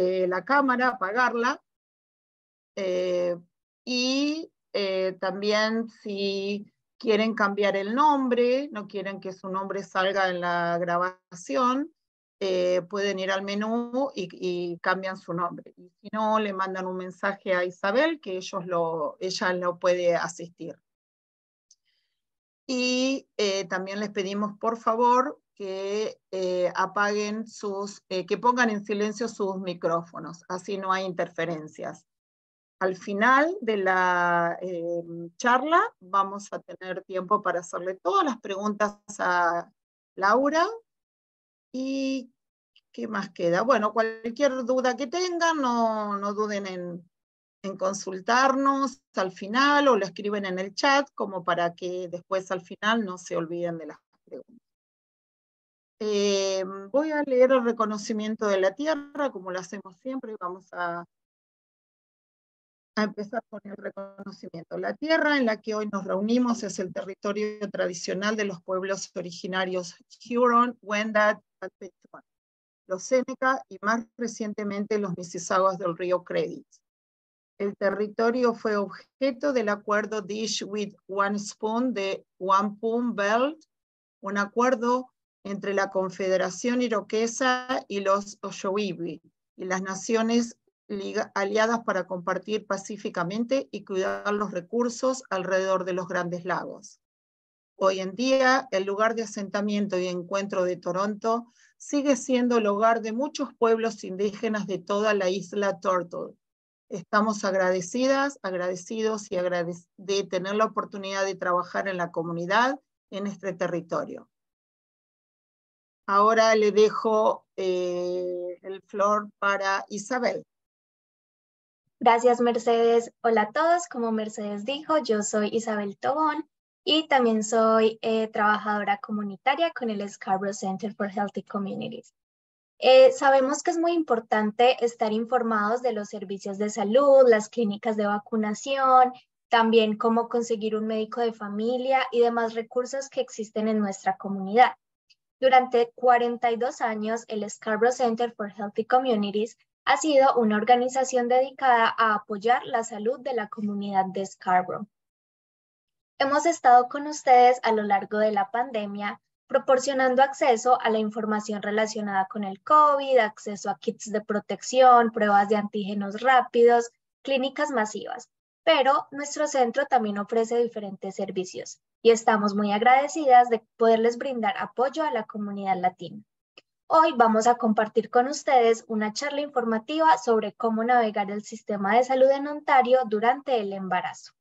eh, la cámara, apagarla. Eh, y también si quieren cambiar el nombre, no quieren que su nombre salga en la grabación, pueden ir al menú y, cambian su nombre. Y si no, le mandan un mensaje a Isabel que ellos lo, ella no puede asistir. Y también les pedimos, por favor, que eh, apaguen sus, eh, que pongan en silencio sus micrófonos, así no hay interferencias. Al final de la eh, charla vamos a tener tiempo para hacerle todas las preguntas a Laura. ¿Y qué más queda? Bueno, cualquier duda que tengan, no, no duden en, en consultarnos al final o lo escriben en el chat como para que después al final no se olviden de las preguntas. Eh, voy a leer el reconocimiento de la tierra, como lo hacemos siempre, y vamos a, a empezar con el reconocimiento. La tierra en la que hoy nos reunimos es el territorio tradicional de los pueblos originarios Huron, Wendat, Alpechuan, los Seneca y más recientemente los Mississaugas del río Credit. El territorio fue objeto del acuerdo Dish with One Spoon de Wampum Belt, un acuerdo entre la Confederación Iroquesa y los Oshowibi y las naciones aliadas para compartir pacíficamente y cuidar los recursos alrededor de los grandes lagos. Hoy en día, el lugar de asentamiento y encuentro de Toronto sigue siendo el hogar de muchos pueblos indígenas de toda la isla Turtle. Estamos agradecidas, agradecidos y de tener la oportunidad de trabajar en la comunidad en este territorio. Ahora le dejo eh, el flor para Isabel. Gracias, Mercedes. Hola a todos. Como Mercedes dijo, yo soy Isabel Tobón y también soy eh, trabajadora comunitaria con el Scarborough Center for Healthy Communities. Eh, sabemos que es muy importante estar informados de los servicios de salud, las clínicas de vacunación, también cómo conseguir un médico de familia y demás recursos que existen en nuestra comunidad. Durante 42 años, el Scarborough Center for Healthy Communities ha sido una organización dedicada a apoyar la salud de la comunidad de Scarborough. Hemos estado con ustedes a lo largo de la pandemia proporcionando acceso a la información relacionada con el COVID, acceso a kits de protección, pruebas de antígenos rápidos, clínicas masivas. Pero nuestro centro también ofrece diferentes servicios, y estamos muy agradecidas de poderles brindar apoyo a la comunidad latina. Hoy vamos a compartir con ustedes una charla informativa sobre cómo navegar el sistema de salud en Ontario durante el embarazo.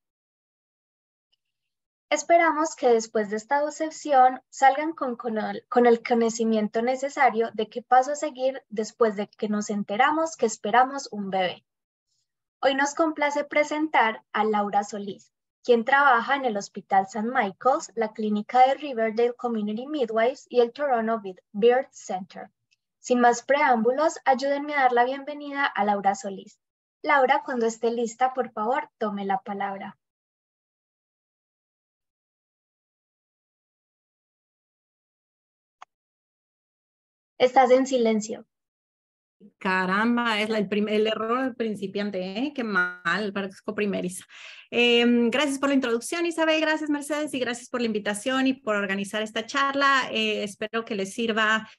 Esperamos que después de esta sesión salgan con, el, conocimiento necesario de qué paso seguir después de que nos enteramos que esperamos un bebé. Hoy nos complace presentar a Laura Solís, quien trabaja en el Hospital St. Michael's, la clínica de Riverdale Community Midwives y el Toronto Birth Center. Sin más preámbulos, ayúdenme a dar la bienvenida a Laura Solís. Laura, cuando esté lista, por favor, tome la palabra. Estás en silencio. Caramba, es el, primer, error principiante, ¿eh? Qué mal, parezco primeris. Em, gracias por la introducción, Isabel, gracias, Mercedes, y gracias por la invitación y por organizar esta charla. Eh, espero que les sirva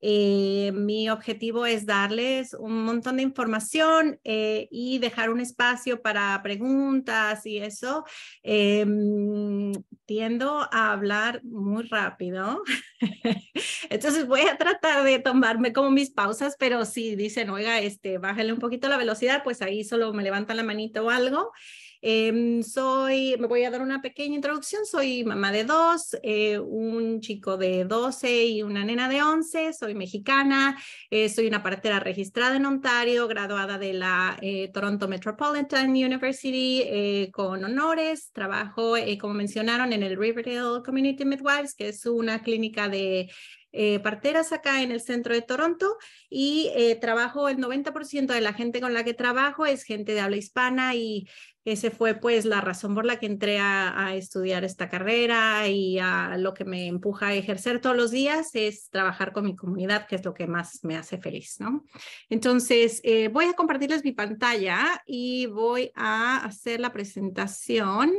eh, mi objetivo es darles un montón de información eh, y dejar un espacio para preguntas y eso. Em, tiendo a hablar muy rápido. Entonces voy a tratar de tomarme como mis pausas, pero si dicen, oiga, este, bájale un poquito la velocidad, pues ahí solo me levantan la manita o algo. Em, soy, me voy a dar una pequeña introducción. Soy mamá de dos, eh, un chico de 12 y una nena de 11. Soy mexicana, eh, soy una partera registrada en Ontario, graduada de la eh, Toronto Metropolitan University con honores. Trabajo, como mencionaron, en el Riverdale Community Midwives, que es una clínica de eh, parteras acá en el centro de Toronto y eh, trabajo, el 90% de la gente con la que trabajo es gente de habla hispana y ese fue pues la razón por la que entré a, estudiar esta carrera y a lo que me empuja a ejercer todos los días es trabajar con mi comunidad, que es lo que más me hace feliz, ¿no? Entonces, eh, voy a compartirles mi pantalla y voy a hacer la presentación.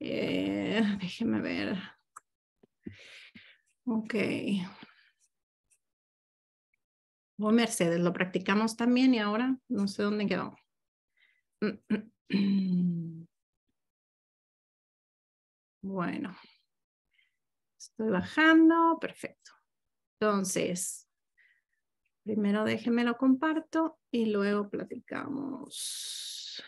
Eh, déjenme ver. Ok. Oh, Mercedes, lo practicamos también y ahora no sé dónde quedó. Bueno, estoy bajando, perfecto. Entonces, primero déjenme lo comparto y luego platicamos.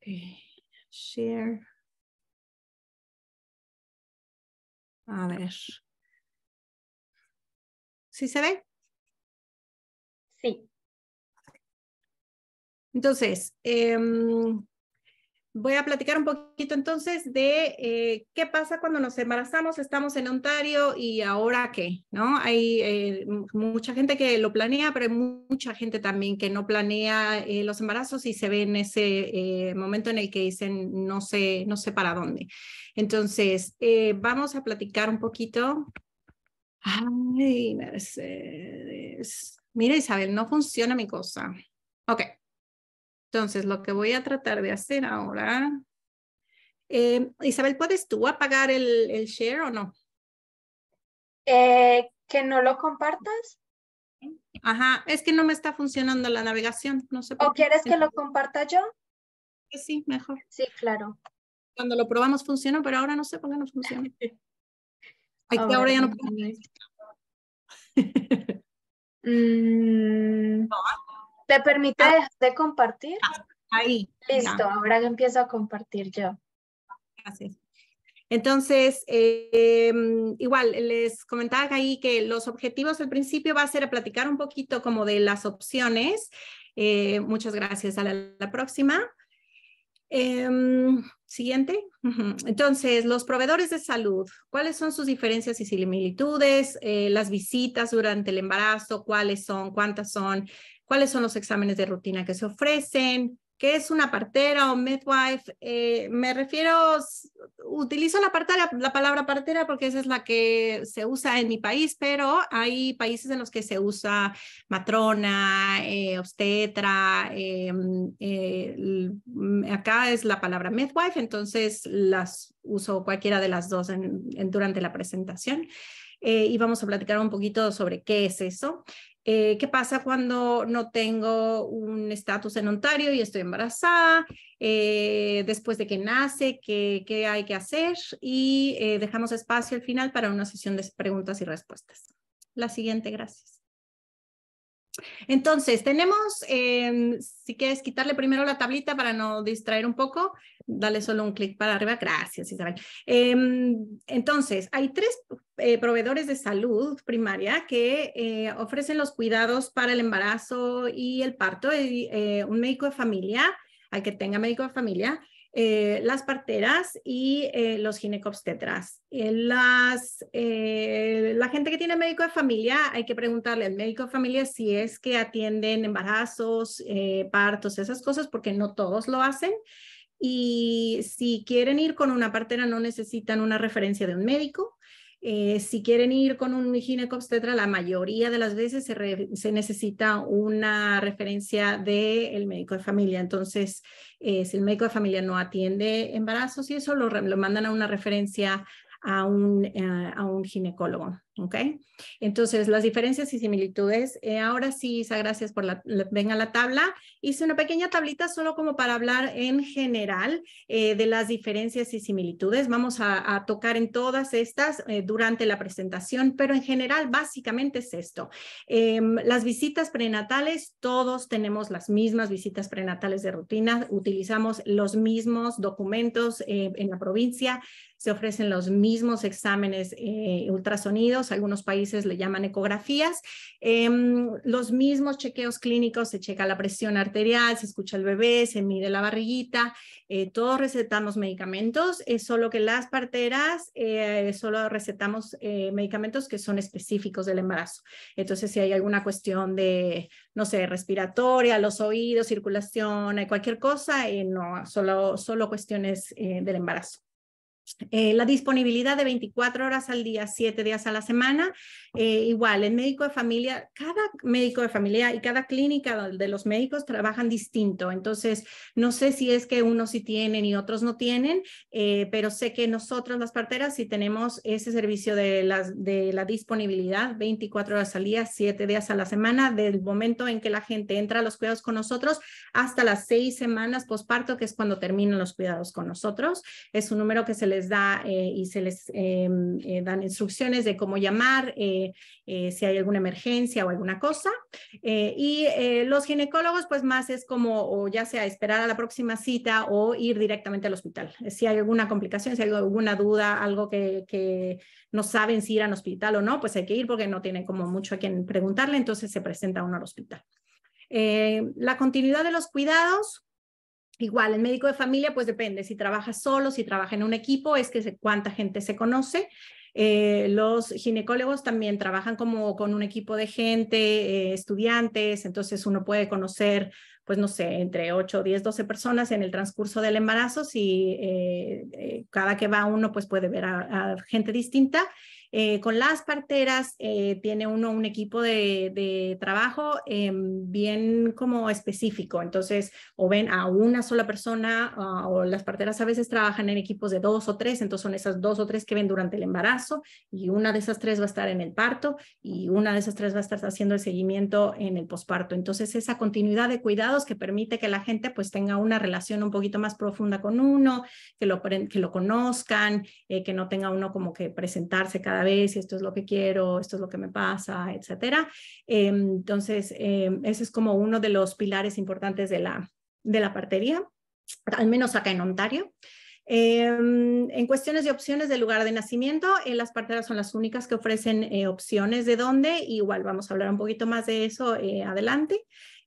Okay. Share. A ver. ¿Sí se ve? Entonces, eh, voy a platicar un poquito entonces de eh, qué pasa cuando nos embarazamos, estamos en Ontario y ahora qué, ¿no? Hay eh, mucha gente que lo planea, pero hay mucha gente también que no planea eh, los embarazos y se ve en ese momento en el que dicen no sé, no sé para dónde. Entonces, vamos a platicar un poquito. Ay, Mercedes. Mira, Isabel, no funciona mi cosa. Ok. Entonces, lo que voy a tratar de hacer ahora. Eh, Isabel, ¿puedes tú apagar el, el share o no? Eh, ¿Que no lo compartas? Ajá, es que no me está funcionando la navegación. No sé por ¿O qué. quieres que lo comparta yo? Sí, mejor. Sí, claro. Cuando lo probamos funcionó, pero ahora no sé por qué no funciona. Ay, A que ahora ya no. Mm, ¿Te permite dejar de compartir? Ahí. ya. Listo, ahora empiezo a compartir yo. Gracias. Entonces, eh, em, igual, les comentaba ahí que los objetivos al principio va a ser a platicar un poquito como de las opciones. Eh, muchas gracias. A la, la próxima. Em, siguiente. Entonces, los proveedores de salud, ¿cuáles son sus diferencias y similitudes? Eh, las visitas durante el embarazo, ¿cuáles son? ¿Cuántas son? ¿Cuáles son los exámenes de rutina que se ofrecen? ¿Qué es una partera o midwife? Eh, me refiero, utilizo la partera, la palabra partera porque esa es la que se usa en mi país, pero hay países en los que se usa matrona, eh, obstetra, eh, eh, acá es la palabra midwife, entonces las uso cualquiera de las dos en- en- durante la presentación. Eh, y vamos a platicar un poquito sobre qué es eso. Eh, ¿Qué pasa cuando no tengo un estatus en Ontario y estoy embarazada? Eh, después de que nace, ¿qué, qué hay que hacer? Y eh, dejamos espacio al final para una sesión de preguntas y respuestas. La siguiente, gracias. Entonces, tenemos, eh, si quieres quitarle primero la tablita para no distraer un poco, dale solo un clic para arriba. Gracias, Isabel. Eh, entonces, hay tres eh, proveedores de salud primaria que eh, ofrecen los cuidados para el embarazo y el parto. Eh, un médico de familia, al que tenga médico de familia, eh, las parteras y eh, los ginecobstetras. Eh, las, la gente que tiene médico de familia, hay que preguntarle al médico de familia si es que atienden embarazos, partos, esas cosas, porque no todos lo hacen. Y si quieren ir con una partera, no necesitan una referencia de un médico. Eh, si quieren ir con un ginecobstetra, la mayoría de las veces se, necesita una referencia del médico de familia. Entonces, eh, si el médico de familia no atiende embarazos y eso, lo, lo mandan a una referencia a un, uh, a un ginecólogo. ¿Ok? Entonces, las diferencias y similitudes. Eh, ahora sí, Isa, gracias por la, la, venga la tabla. Hice una pequeña tablita solo como para hablar en general eh, de las diferencias y similitudes. Vamos a, tocar en todas estas eh, durante la presentación, pero en general, básicamente es esto. Em, las visitas prenatales, todos tenemos las mismas visitas prenatales de rutina, utilizamos los mismos documentos en la provincia, se ofrecen los mismos exámenes ultrasonidos Algunos países le llaman ecografías. Em, los mismos chequeos clínicos, se checa la presión arterial, se escucha el bebé, se mide la barriguita, eh, todos recetamos medicamentos, es solo que las parteras eh, solo recetamos eh, medicamentos que son específicos del embarazo. Entonces, si hay alguna cuestión de, no sé, respiratoria, los oídos, circulación, cualquier cosa, no, solo, solo cuestiones del embarazo. Eh, la disponibilidad de 24 horas al día, 7 días a la semana. Eh, igual, el médico de familia, cada médico de familia y cada clínica de los médicos trabajan distinto. Entonces, no sé si es que unos sí tienen y otros no tienen, eh, pero sé que nosotros las parteras sí tenemos ese servicio de, las, de la disponibilidad 24 horas al día, 7 días a la semana, del momento en que la gente entra a los cuidados con nosotros hasta las seis semanas posparto, que es cuando terminan los cuidados con nosotros. Es un número que se les da eh, y se les em, eh, dan instrucciones de cómo llamar eh, si hay alguna emergencia o alguna cosa. y los ginecólogos, pues más es como, o ya sea esperar a la próxima cita o ir directamente al hospital. Si hay alguna complicación, si hay alguna duda, algo que, que no saben si ir al hospital o no, pues hay que ir porque no tienen como mucho a quien preguntarle, entonces se presenta uno al hospital. la continuidad de los cuidados, Igual, el médico de familia, pues depende, si trabaja solo, si trabaja en un equipo, es que cuánta gente se conoce. Eh, los ginecólogos también trabajan como con un equipo de gente, eh, estudiantes, entonces uno puede conocer, pues no sé, entre 8, 10, 12 personas en el transcurso del embarazo, si eh, cada que va uno pues puede ver a gente distinta eh, con las parteras eh, tiene uno un equipo de, trabajo em, bien como específico, entonces o ven a una sola persona ah, o las parteras a veces trabajan en equipos de dos o tres, entonces son esas dos o tres que ven durante el embarazo y una de esas tres va a estar en el parto y una de esas tres va a estar haciendo el seguimiento en el posparto. Entonces esa continuidad de cuidados que permite que la gente pues tenga una relación un poquito más profunda con uno, que lo, que lo conozcan, eh, que no tenga uno como que presentarse cada vez, esto es lo que quiero, esto es lo que me pasa, etcétera. Entonces, em, ese es como uno de los pilares importantes de la, de la partería, al menos acá en Ontario. Em, en cuestiones de opciones de lugar de nacimiento, eh, las parteras son las únicas que ofrecen eh, opciones de dónde, igual vamos a hablar un poquito más de eso eh, adelante.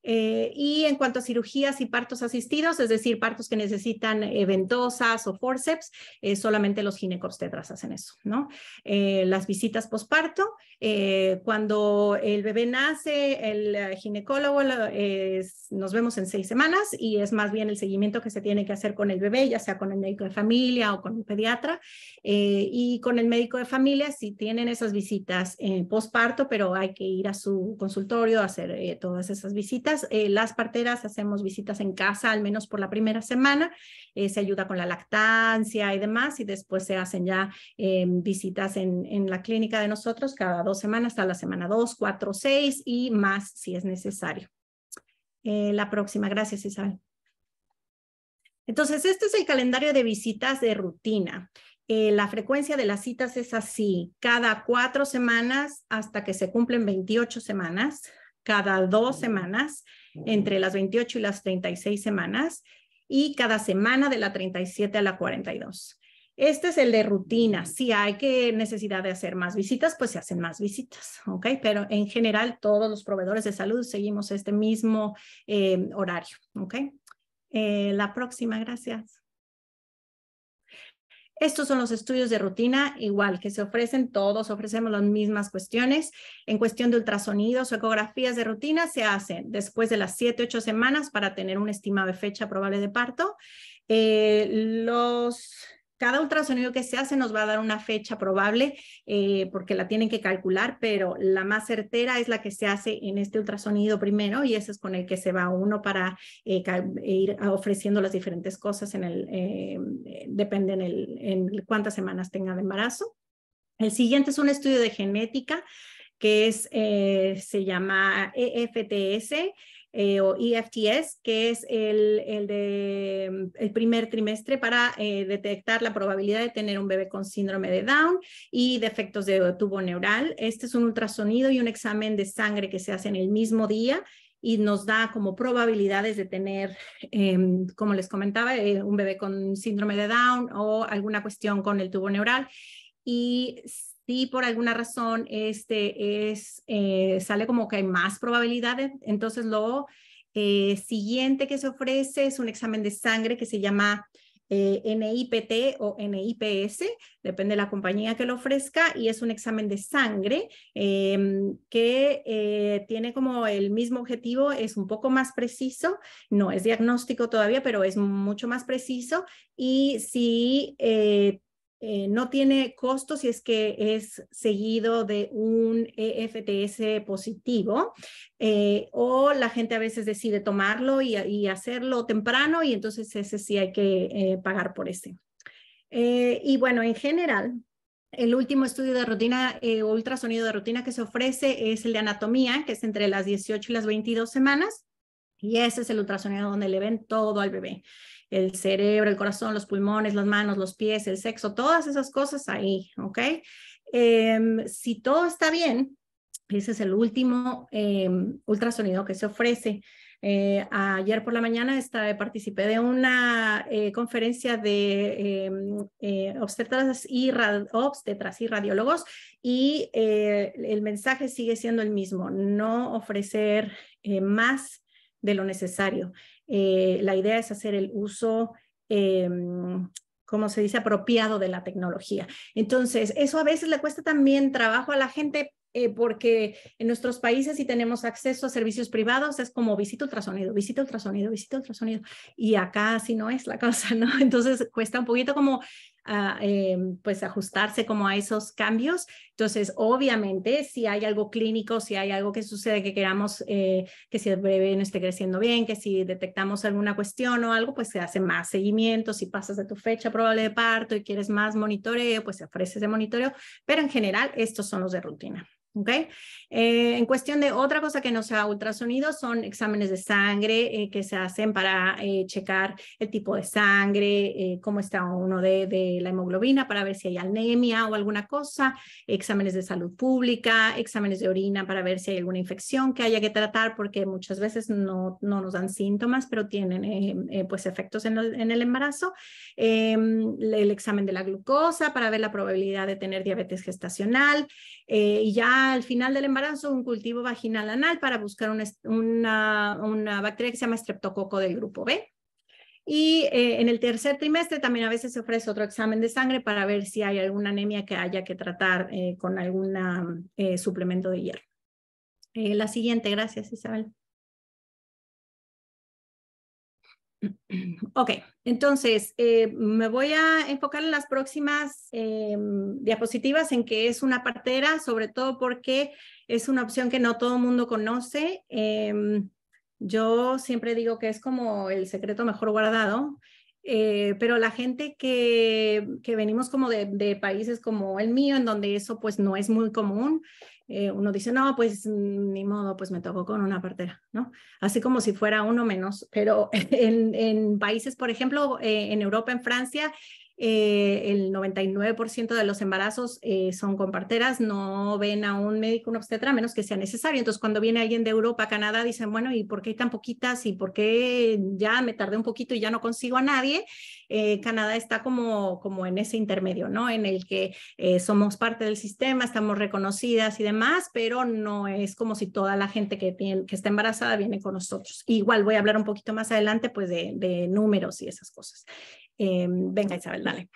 Eh, y en cuanto a cirugías y partos asistidos, es decir, partos que necesitan eh, ventosas o forceps, eh, solamente los ginecobstetras hacen eso, ¿no? las visitas posparto, cuando el bebé nace, el ginecólogo nos vemos en seis semanas y es más bien el seguimiento que se tiene que hacer con el bebé, ya sea con el médico de familia o con el pediatra. y con el médico de familia, si tienen esas visitas posparto, pero hay que ir a su consultorio a hacer todas esas visitas eh, las parteras hacemos visitas en casa al menos por la primera semana, eh, se ayuda con la lactancia y demás, y después se hacen ya em, visitas en, en, la clínica de nosotros cada dos semanas, hasta la semana dos, cuatro, seis y más si es necesario. Eh, la próxima, gracias Isabel. Entonces, este es el calendario de visitas de rutina. la frecuencia de las citas es así, cada cuatro semanas hasta que se cumplen 28 semanas cada dos semanas, entre las 28 y las 36 semanas, y cada semana de la 37 a la 42. Este es el de rutina. Si hay que necesidad de hacer más visitas, pues se hacen más visitas, ¿ok? Pero en general, todos los proveedores de salud seguimos este mismo eh, horario, ¿ok? Eh, la próxima, gracias. Estos son los estudios de rutina, igual que se ofrecen, todos ofrecemos las mismas cuestiones. En cuestión de ultrasonidos o ecografías de rutina se hacen después de las 7, 8 semanas para tener un estimado de fecha probable de parto. Eh, los cada ultrasonido que se hace nos va a dar una fecha probable eh, porque la tienen que calcular, pero la más certera es la que se hace en este ultrasonido primero y ese es con el que se va uno para eh, ir ofreciendo las diferentes cosas en el, eh, depende en, el, en cuántas semanas tenga de embarazo. El siguiente es un estudio de genética que es, se llama EFTS, eh, o EFTS, que es el, el, de, el primer trimestre para eh, detectar la probabilidad de tener un bebé con síndrome de Down y defectos de tubo neural. Este es un ultrasonido y un examen de sangre que se hace en el mismo día y nos da como probabilidades de tener, em, como les comentaba, eh, un bebé con síndrome de Down o alguna cuestión con el tubo neural. Y si por alguna razón este es, eh, sale como que hay más probabilidades, entonces lo eh, siguiente que se ofrece es un examen de sangre que se llama eh, NIPT o NIPS, depende de la compañía que lo ofrezca, y es un examen de sangre em, que tiene como el mismo objetivo, es un poco más preciso, no es diagnóstico todavía, pero es mucho más preciso, y si eh, no tiene costo si es que es seguido de un EFTS positivo eh, o la gente a veces decide tomarlo y, hacerlo temprano y entonces ese sí hay que eh, pagar por ese. y bueno, en general, el último estudio de rutina o ultrasonido de rutina que se ofrece es el de anatomía, que es entre las 18 y las 22 semanas. Y ese es el ultrasonido donde le ven todo al bebé el cerebro, el corazón, los pulmones, las manos, los pies, el sexo, todas esas cosas ahí, ¿ok? Em, si todo está bien, ese es el último em, ultrasonido que se ofrece. Eh, ayer por la mañana estaba, participé de una eh, conferencia de em, eh, obstetras, y obstetras y radiólogos y el mensaje sigue siendo el mismo, no ofrecer más de lo necesario. Eh, la idea es hacer el uso, eh, como se dice, apropiado de la tecnología. Entonces, eso a veces le cuesta también trabajo a la gente eh, porque en nuestros países si tenemos acceso a servicios privados es como visita ultrasonido, visita ultrasonido, visita ultrasonido. Y acá así no es la cosa, ¿no? Entonces cuesta un poquito como Em, pues ajustarse como a esos cambios. Entonces, obviamente, si hay algo clínico, si hay algo que sucede que queramos eh, que si el bebé no esté creciendo bien, que si detectamos alguna cuestión o algo, pues se hace más seguimiento. Si pasas de tu fecha probable de parto y quieres más monitoreo, pues se ofrece ese monitoreo. Pero en general, estos son los de rutina. ¿ok? Eh, en cuestión de otra cosa que no sea ultrasonido, son exámenes de sangre eh, que se hacen para eh, checar el tipo de sangre, cómo está uno de, de, la hemoglobina para ver si hay anemia o alguna cosa, exámenes de salud pública, exámenes de orina para ver si hay alguna infección que haya que tratar, porque muchas veces no, no nos dan síntomas, pero tienen pues efectos en el, en el embarazo, em, el examen de la glucosa para ver la probabilidad de tener diabetes gestacional y ya al final del embarazo un cultivo vaginal anal para buscar una, una, bacteria que se llama streptococo del grupo B. Y eh, en el tercer trimestre también a veces se ofrece otro examen de sangre para ver si hay alguna anemia que haya que tratar eh, con algún eh, suplemento de hierro. la siguiente, gracias Isabel. Ok, entonces eh, me voy a enfocar en las próximas em, diapositivas en que es una partera, sobre todo porque es una opción que no todo el mundo conoce. Em, yo siempre digo que es como el secreto mejor guardado, eh, pero la gente que, que venimos como de, países como el mío, en donde eso pues no es muy común, eh, uno dice, no, pues ni modo, pues me tocó con una partera, ¿no? Así como si fuera uno menos, pero en, en países, por ejemplo, eh, en Europa, en Francia, eh, el 99% de los embarazos eh, son con parteras, no ven a un médico, un obstetra, menos que sea necesario. Entonces, cuando viene alguien de Europa, Canadá, dicen, bueno, ¿y por qué hay tan poquitas? ¿Y por qué ya me tardé un poquito y ya no consigo a nadie? Eh, Canadá está como, como en ese intermedio, ¿no? En el que somos parte del sistema, estamos reconocidas y demás, pero no es como si toda la gente que, tiene, que está embarazada viene con nosotros. Igual voy a hablar un poquito más adelante, pues, de números y esas cosas. Em, venga, Isabel, dale.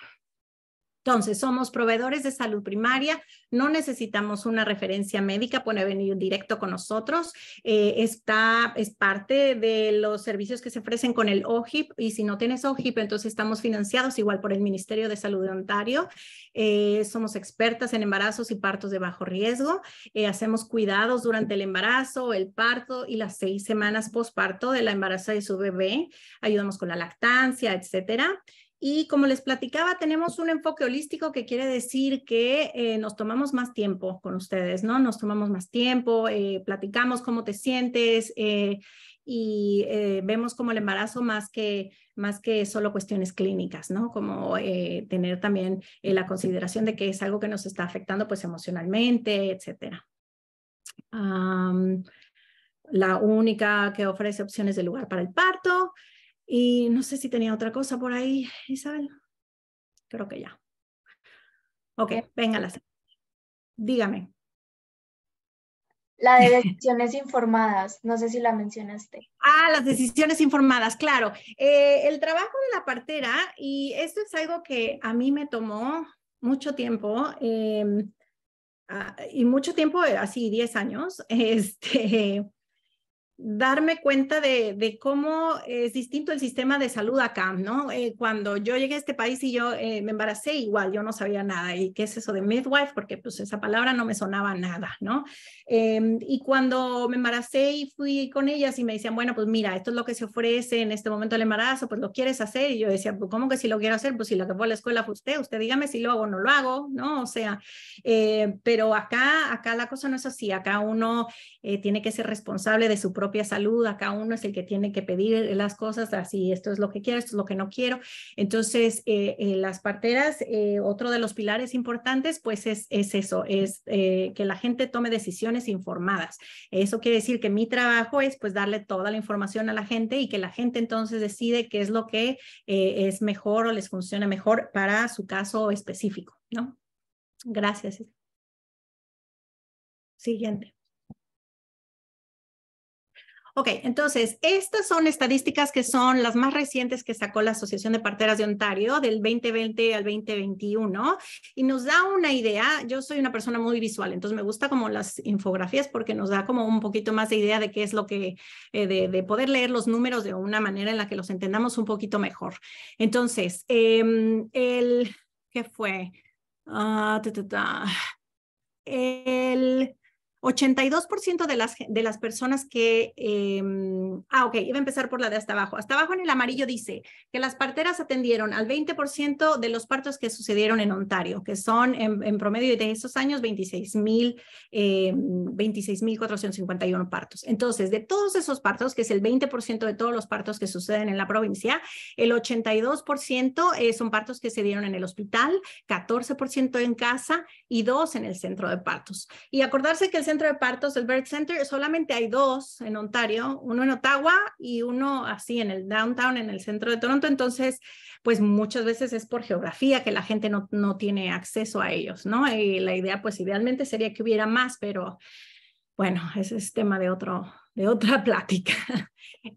Entonces, somos proveedores de salud primaria, no necesitamos una referencia médica, puede venir directo con nosotros. Eh, está, es parte de los servicios que se ofrecen con el OHIP y si no tienes OHIP, entonces estamos financiados igual por el Ministerio de Salud de Ontario. Eh, somos expertas en embarazos y partos de bajo riesgo. Eh, hacemos cuidados durante el embarazo, el parto y las seis semanas postparto de la embarazo de su bebé. Ayudamos con la lactancia, etcétera. Y como les platicaba, tenemos un enfoque holístico que quiere decir que eh, nos tomamos más tiempo con ustedes, ¿no? Nos tomamos más tiempo, eh, platicamos cómo te sientes eh, y vemos como el embarazo más que, más que solo cuestiones clínicas, ¿no? Como tener también la consideración de que es algo que nos está afectando pues emocionalmente, etcétera. la única que ofrece opciones de lugar para el parto, y no sé si tenía otra cosa por ahí, Isabel. Creo que ya. Ok, venga la dígame. La de decisiones informadas, no sé si la mencionaste. Ah, las decisiones informadas, claro. Eh, el trabajo de la partera, y esto es algo que a mí me tomó mucho tiempo, em, ah, y mucho tiempo, así 10 años, este, darme cuenta de, cómo es distinto el sistema de salud acá, ¿no? Eh, cuando yo llegué a este país y yo eh, me embaracé, igual yo no sabía nada. ¿Y qué es eso de midwife? Porque pues esa palabra no me sonaba nada, ¿no? Em, y cuando me embaracé y fui con ellas y me decían, bueno, pues mira, esto es lo que se ofrece en este momento del embarazo, pues lo quieres hacer. Y yo decía, pues ¿cómo que si lo quiero hacer? Pues si lo que fue a la escuela fue usted, usted dígame si lo hago o no lo hago, ¿no? O sea, eh, pero acá, acá la cosa no es así. Acá uno tiene que ser responsable de su propio propia salud, acá uno es el que tiene que pedir las cosas, así, esto es lo que quiero, esto es lo que no quiero. Entonces, eh, eh, las parteras, eh, otro de los pilares importantes, pues es, es eso, es que la gente tome decisiones informadas. Eso quiere decir que mi trabajo es pues darle toda la información a la gente y que la gente entonces decide qué es lo que es mejor o les funciona mejor para su caso específico, ¿no? Gracias. Siguiente. Ok, entonces, estas son estadísticas que son las más recientes que sacó la Asociación de Parteras de Ontario del 2020 al 2021 y nos da una idea. Yo soy una persona muy visual, entonces me gusta como las infografías porque nos da como un poquito más de idea de qué es lo que, eh, de, poder leer los números de una manera en la que los entendamos un poquito mejor. Entonces, em, el, ¿qué fue? Uh, el 82% de las, de las personas que, em, ah, ok, iba a empezar por la de hasta abajo. Hasta abajo en el amarillo dice que las parteras atendieron al 20% de los partos que sucedieron en Ontario, que son en, promedio de esos años 26,451 eh, 26, partos. Entonces, de todos esos partos, que es el 20% de todos los partos que suceden en la provincia, el 82% eh, son partos que se dieron en el hospital, 14% en casa y 2 en el centro de partos. Y acordarse que el centro de partos, el Birth Center, solamente hay dos en Ontario, uno en Ottawa y uno así en el downtown, en el centro de Toronto. Entonces, pues muchas veces es por geografía que la gente no, no tiene acceso a ellos, ¿no? Y la idea, pues idealmente sería que hubiera más, pero bueno, ese es tema de, otro, de otra plática.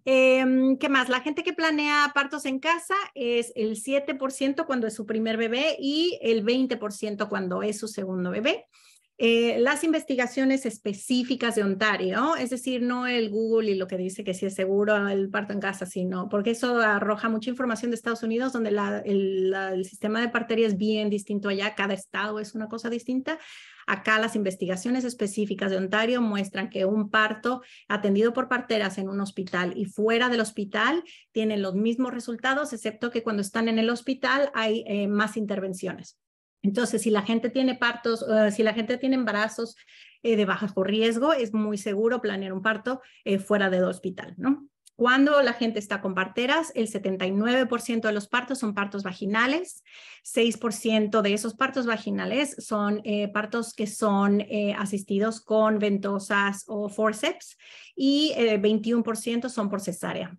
Em, ¿Qué más? La gente que planea partos en casa es el 7% cuando es su primer bebé y el 20% cuando es su segundo bebé. Eh, las investigaciones específicas de Ontario, es decir, no el Google y lo que dice que si es seguro el parto en casa, sino porque eso arroja mucha información de Estados Unidos, donde el, sistema de partería es bien distinto allá, cada estado es una cosa distinta. Acá las investigaciones específicas de Ontario muestran que un parto atendido por parteras en un hospital y fuera del hospital tienen los mismos resultados, excepto que cuando están en el hospital hay eh, más intervenciones. Entonces, si la gente tiene partos, eh, si la gente tiene embarazos eh, de bajo riesgo, es muy seguro planear un parto eh, fuera del hospital, ¿no? Cuando la gente está con parteras, el 79% de los partos son partos vaginales, 6% de esos partos vaginales son partos que son asistidos con ventosas o forceps y 21% son por cesárea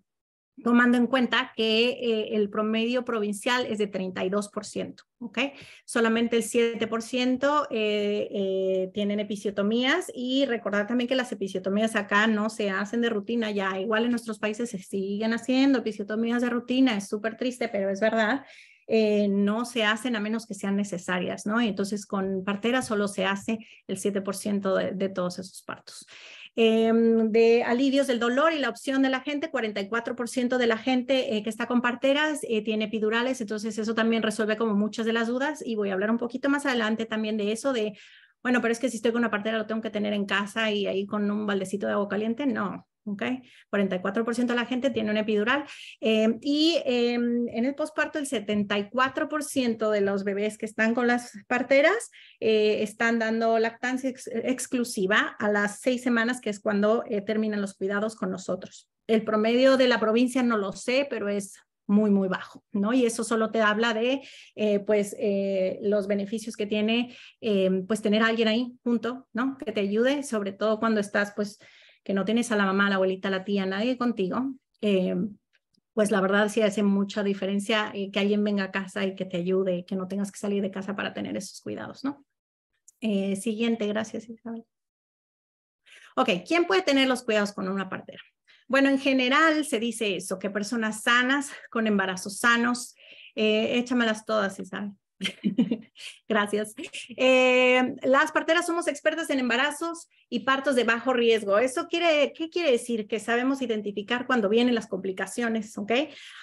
tomando en cuenta que eh, el promedio provincial es de 32%, ¿ok? Solamente el 7% eh, eh, tienen episiotomías y recordar también que las episiotomías acá no se hacen de rutina ya, igual en nuestros países se siguen haciendo episiotomías de rutina, es súper triste, pero es verdad. no se hacen a menos que sean necesarias, ¿no? Y entonces con partera solo se hace el 7% de, de todos esos partos. Em, de alivios del dolor y la opción de la gente, 44% de la gente eh, que está con parteras eh, tiene epidurales, entonces eso también resuelve como muchas de las dudas y voy a hablar un poquito más adelante también de eso, de, bueno, pero es que si estoy con una partera lo tengo que tener en casa y ahí con un baldecito de agua caliente, no, ¿ok? 44% de la gente tiene un epidural. Eh, y em, en el posparto, el 74% de los bebés que están con las parteras eh, están dando lactancia exclusiva a las seis semanas, que es cuando eh, terminan los cuidados con nosotros. El promedio de la provincia no lo sé, pero es muy, muy bajo, ¿no? Y eso solo te habla de, pues, los beneficios que tiene, em, pues, tener a alguien ahí junto, ¿no? Que te ayude, sobre todo cuando estás, pues, que no tienes a la mamá, la abuelita, a la tía, nadie contigo, eh, pues la verdad sí hace mucha diferencia eh, que alguien venga a casa y que te ayude, que no tengas que salir de casa para tener esos cuidados, ¿no? Eh, siguiente, gracias Isabel. Ok, ¿quién puede tener los cuidados con una partera? Bueno, en general se dice eso, que personas sanas, con embarazos sanos, échamelas todas, Isabel. Gracias. Eh, las parteras somos expertas en embarazos y partos de bajo riesgo. ¿Eso quiere, qué quiere decir? Que sabemos identificar cuando vienen las complicaciones, ¿ok?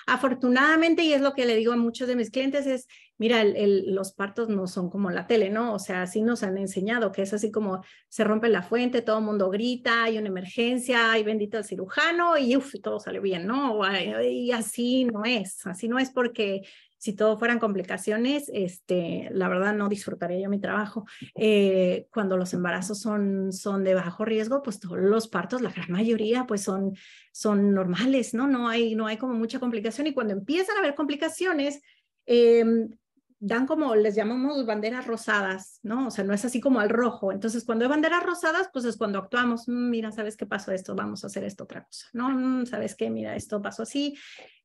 Afortunadamente, y es lo que le digo a muchos de mis clientes, es, mira, los partos no son como la tele, ¿no? O sea, así nos han enseñado que es así como se rompe la fuente, todo el mundo grita, hay una emergencia, hay bendito el cirujano y uf, todo sale bien, ¿no? Y así no es, así no es porque si todo fueran complicaciones, este, la verdad no disfrutaría yo mi trabajo. Eh, cuando los embarazos son, son de bajo riesgo, pues todos los partos, la gran mayoría, pues son, son normales, ¿no? No hay, no hay como mucha complicación y cuando empiezan a haber complicaciones, eh, dan como, les llamamos banderas rosadas, ¿no? O sea, no es así como al rojo. Entonces, cuando hay banderas rosadas, pues es cuando actuamos, mm, mira, ¿sabes qué pasó esto? Vamos a hacer esto otra cosa, ¿no? Mm, ¿Sabes qué? Mira, esto pasó así,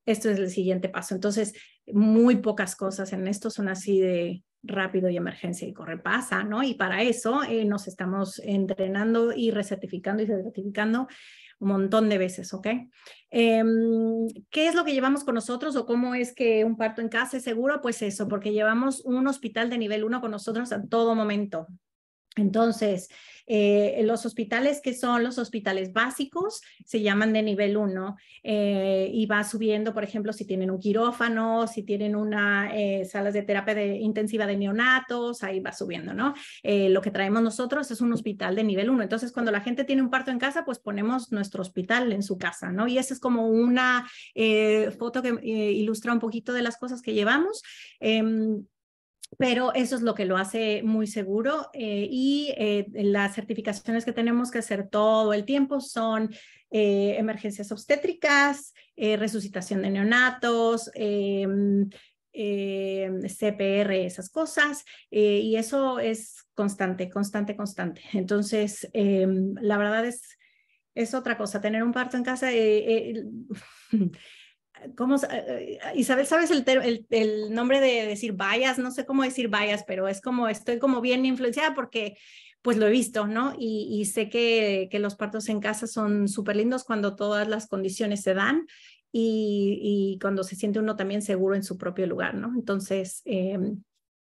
esto es el siguiente paso. Entonces, muy pocas cosas en esto son así de rápido y emergencia y corre pasa, ¿no? Y para eso eh, nos estamos entrenando y recertificando y certificando un montón de veces, ¿ok? Em, ¿Qué es lo que llevamos con nosotros o cómo es que un parto en casa es seguro? Pues eso, porque llevamos un hospital de nivel 1 con nosotros a todo momento. Entonces, eh, los hospitales que son los hospitales básicos se llaman de nivel 1 eh, y va subiendo, por ejemplo, si tienen un quirófano, si tienen una eh, salas de terapia de, intensiva de neonatos, ahí va subiendo, ¿no? lo que traemos nosotros es un hospital de nivel 1. Entonces, cuando la gente tiene un parto en casa, pues ponemos nuestro hospital en su casa, ¿no? Y esa es como una foto que ilustra un poquito de las cosas que llevamos. Pero eso es lo que lo hace muy seguro eh, y eh, las certificaciones que tenemos que hacer todo el tiempo son eh, emergencias obstétricas, resucitación de neonatos, em, CPR, esas cosas, y eso es constante, constante, constante. Entonces, la verdad es, es otra cosa, tener un parto en casa. ¿Cómo, eh, Isabel, ¿sabes el, nombre de decir vallas? No sé cómo decir vallas, pero es como, estoy como bien influenciada porque pues lo he visto, ¿no? Y, sé que, que, los partos en casa son súper lindos cuando todas las condiciones se dan y, y, cuando se siente uno también seguro en su propio lugar, ¿no? Entonces, eh,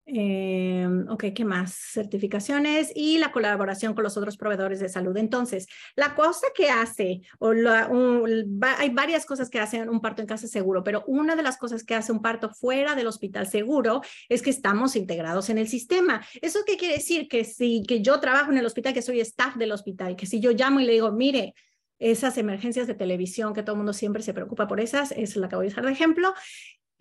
eh, ok, ¿qué más? Certificaciones y la colaboración con los otros proveedores de salud. Entonces, la cosa que hace, o hay varias cosas que hacen un parto en casa seguro, pero una de las cosas que hace un parto fuera del hospital seguro es que estamos integrados en el sistema. ¿Eso qué quiere decir? Que si que yo trabajo en el hospital, que soy staff del hospital, que si yo llamo y le digo, mire, esas emergencias de televisión que todo el mundo siempre se preocupa por esas, es la que voy a usar de ejemplo,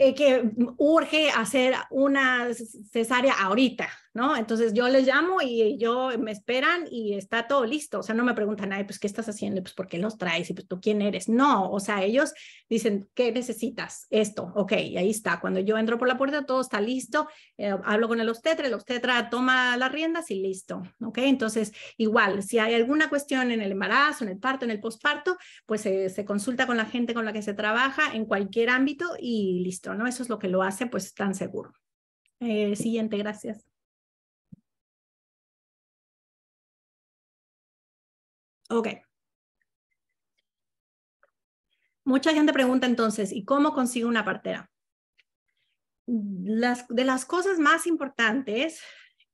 eh, que urge hacer una cesárea ahorita, ¿no? Entonces yo les llamo y yo me esperan y está todo listo. O sea, no me preguntan, ay, pues, ¿qué estás haciendo? Pues, ¿por qué los traes? Y pues, ¿tú quién eres? No, o sea, ellos dicen, ¿qué necesitas? Esto, ok, y ahí está. Cuando yo entro por la puerta, todo está listo. Eh, hablo con el obstetra, el obstetra toma las riendas y listo, ok. Entonces, igual, si hay alguna cuestión en el embarazo, en el parto, en el posparto, pues se consulta con la gente con la que se trabaja en cualquier ámbito y listo, ¿no? Eso es lo que lo hace, pues, tan seguro. Eh, siguiente, gracias. Ok. Mucha gente pregunta entonces, ¿y cómo consigo una partera? De las cosas más importantes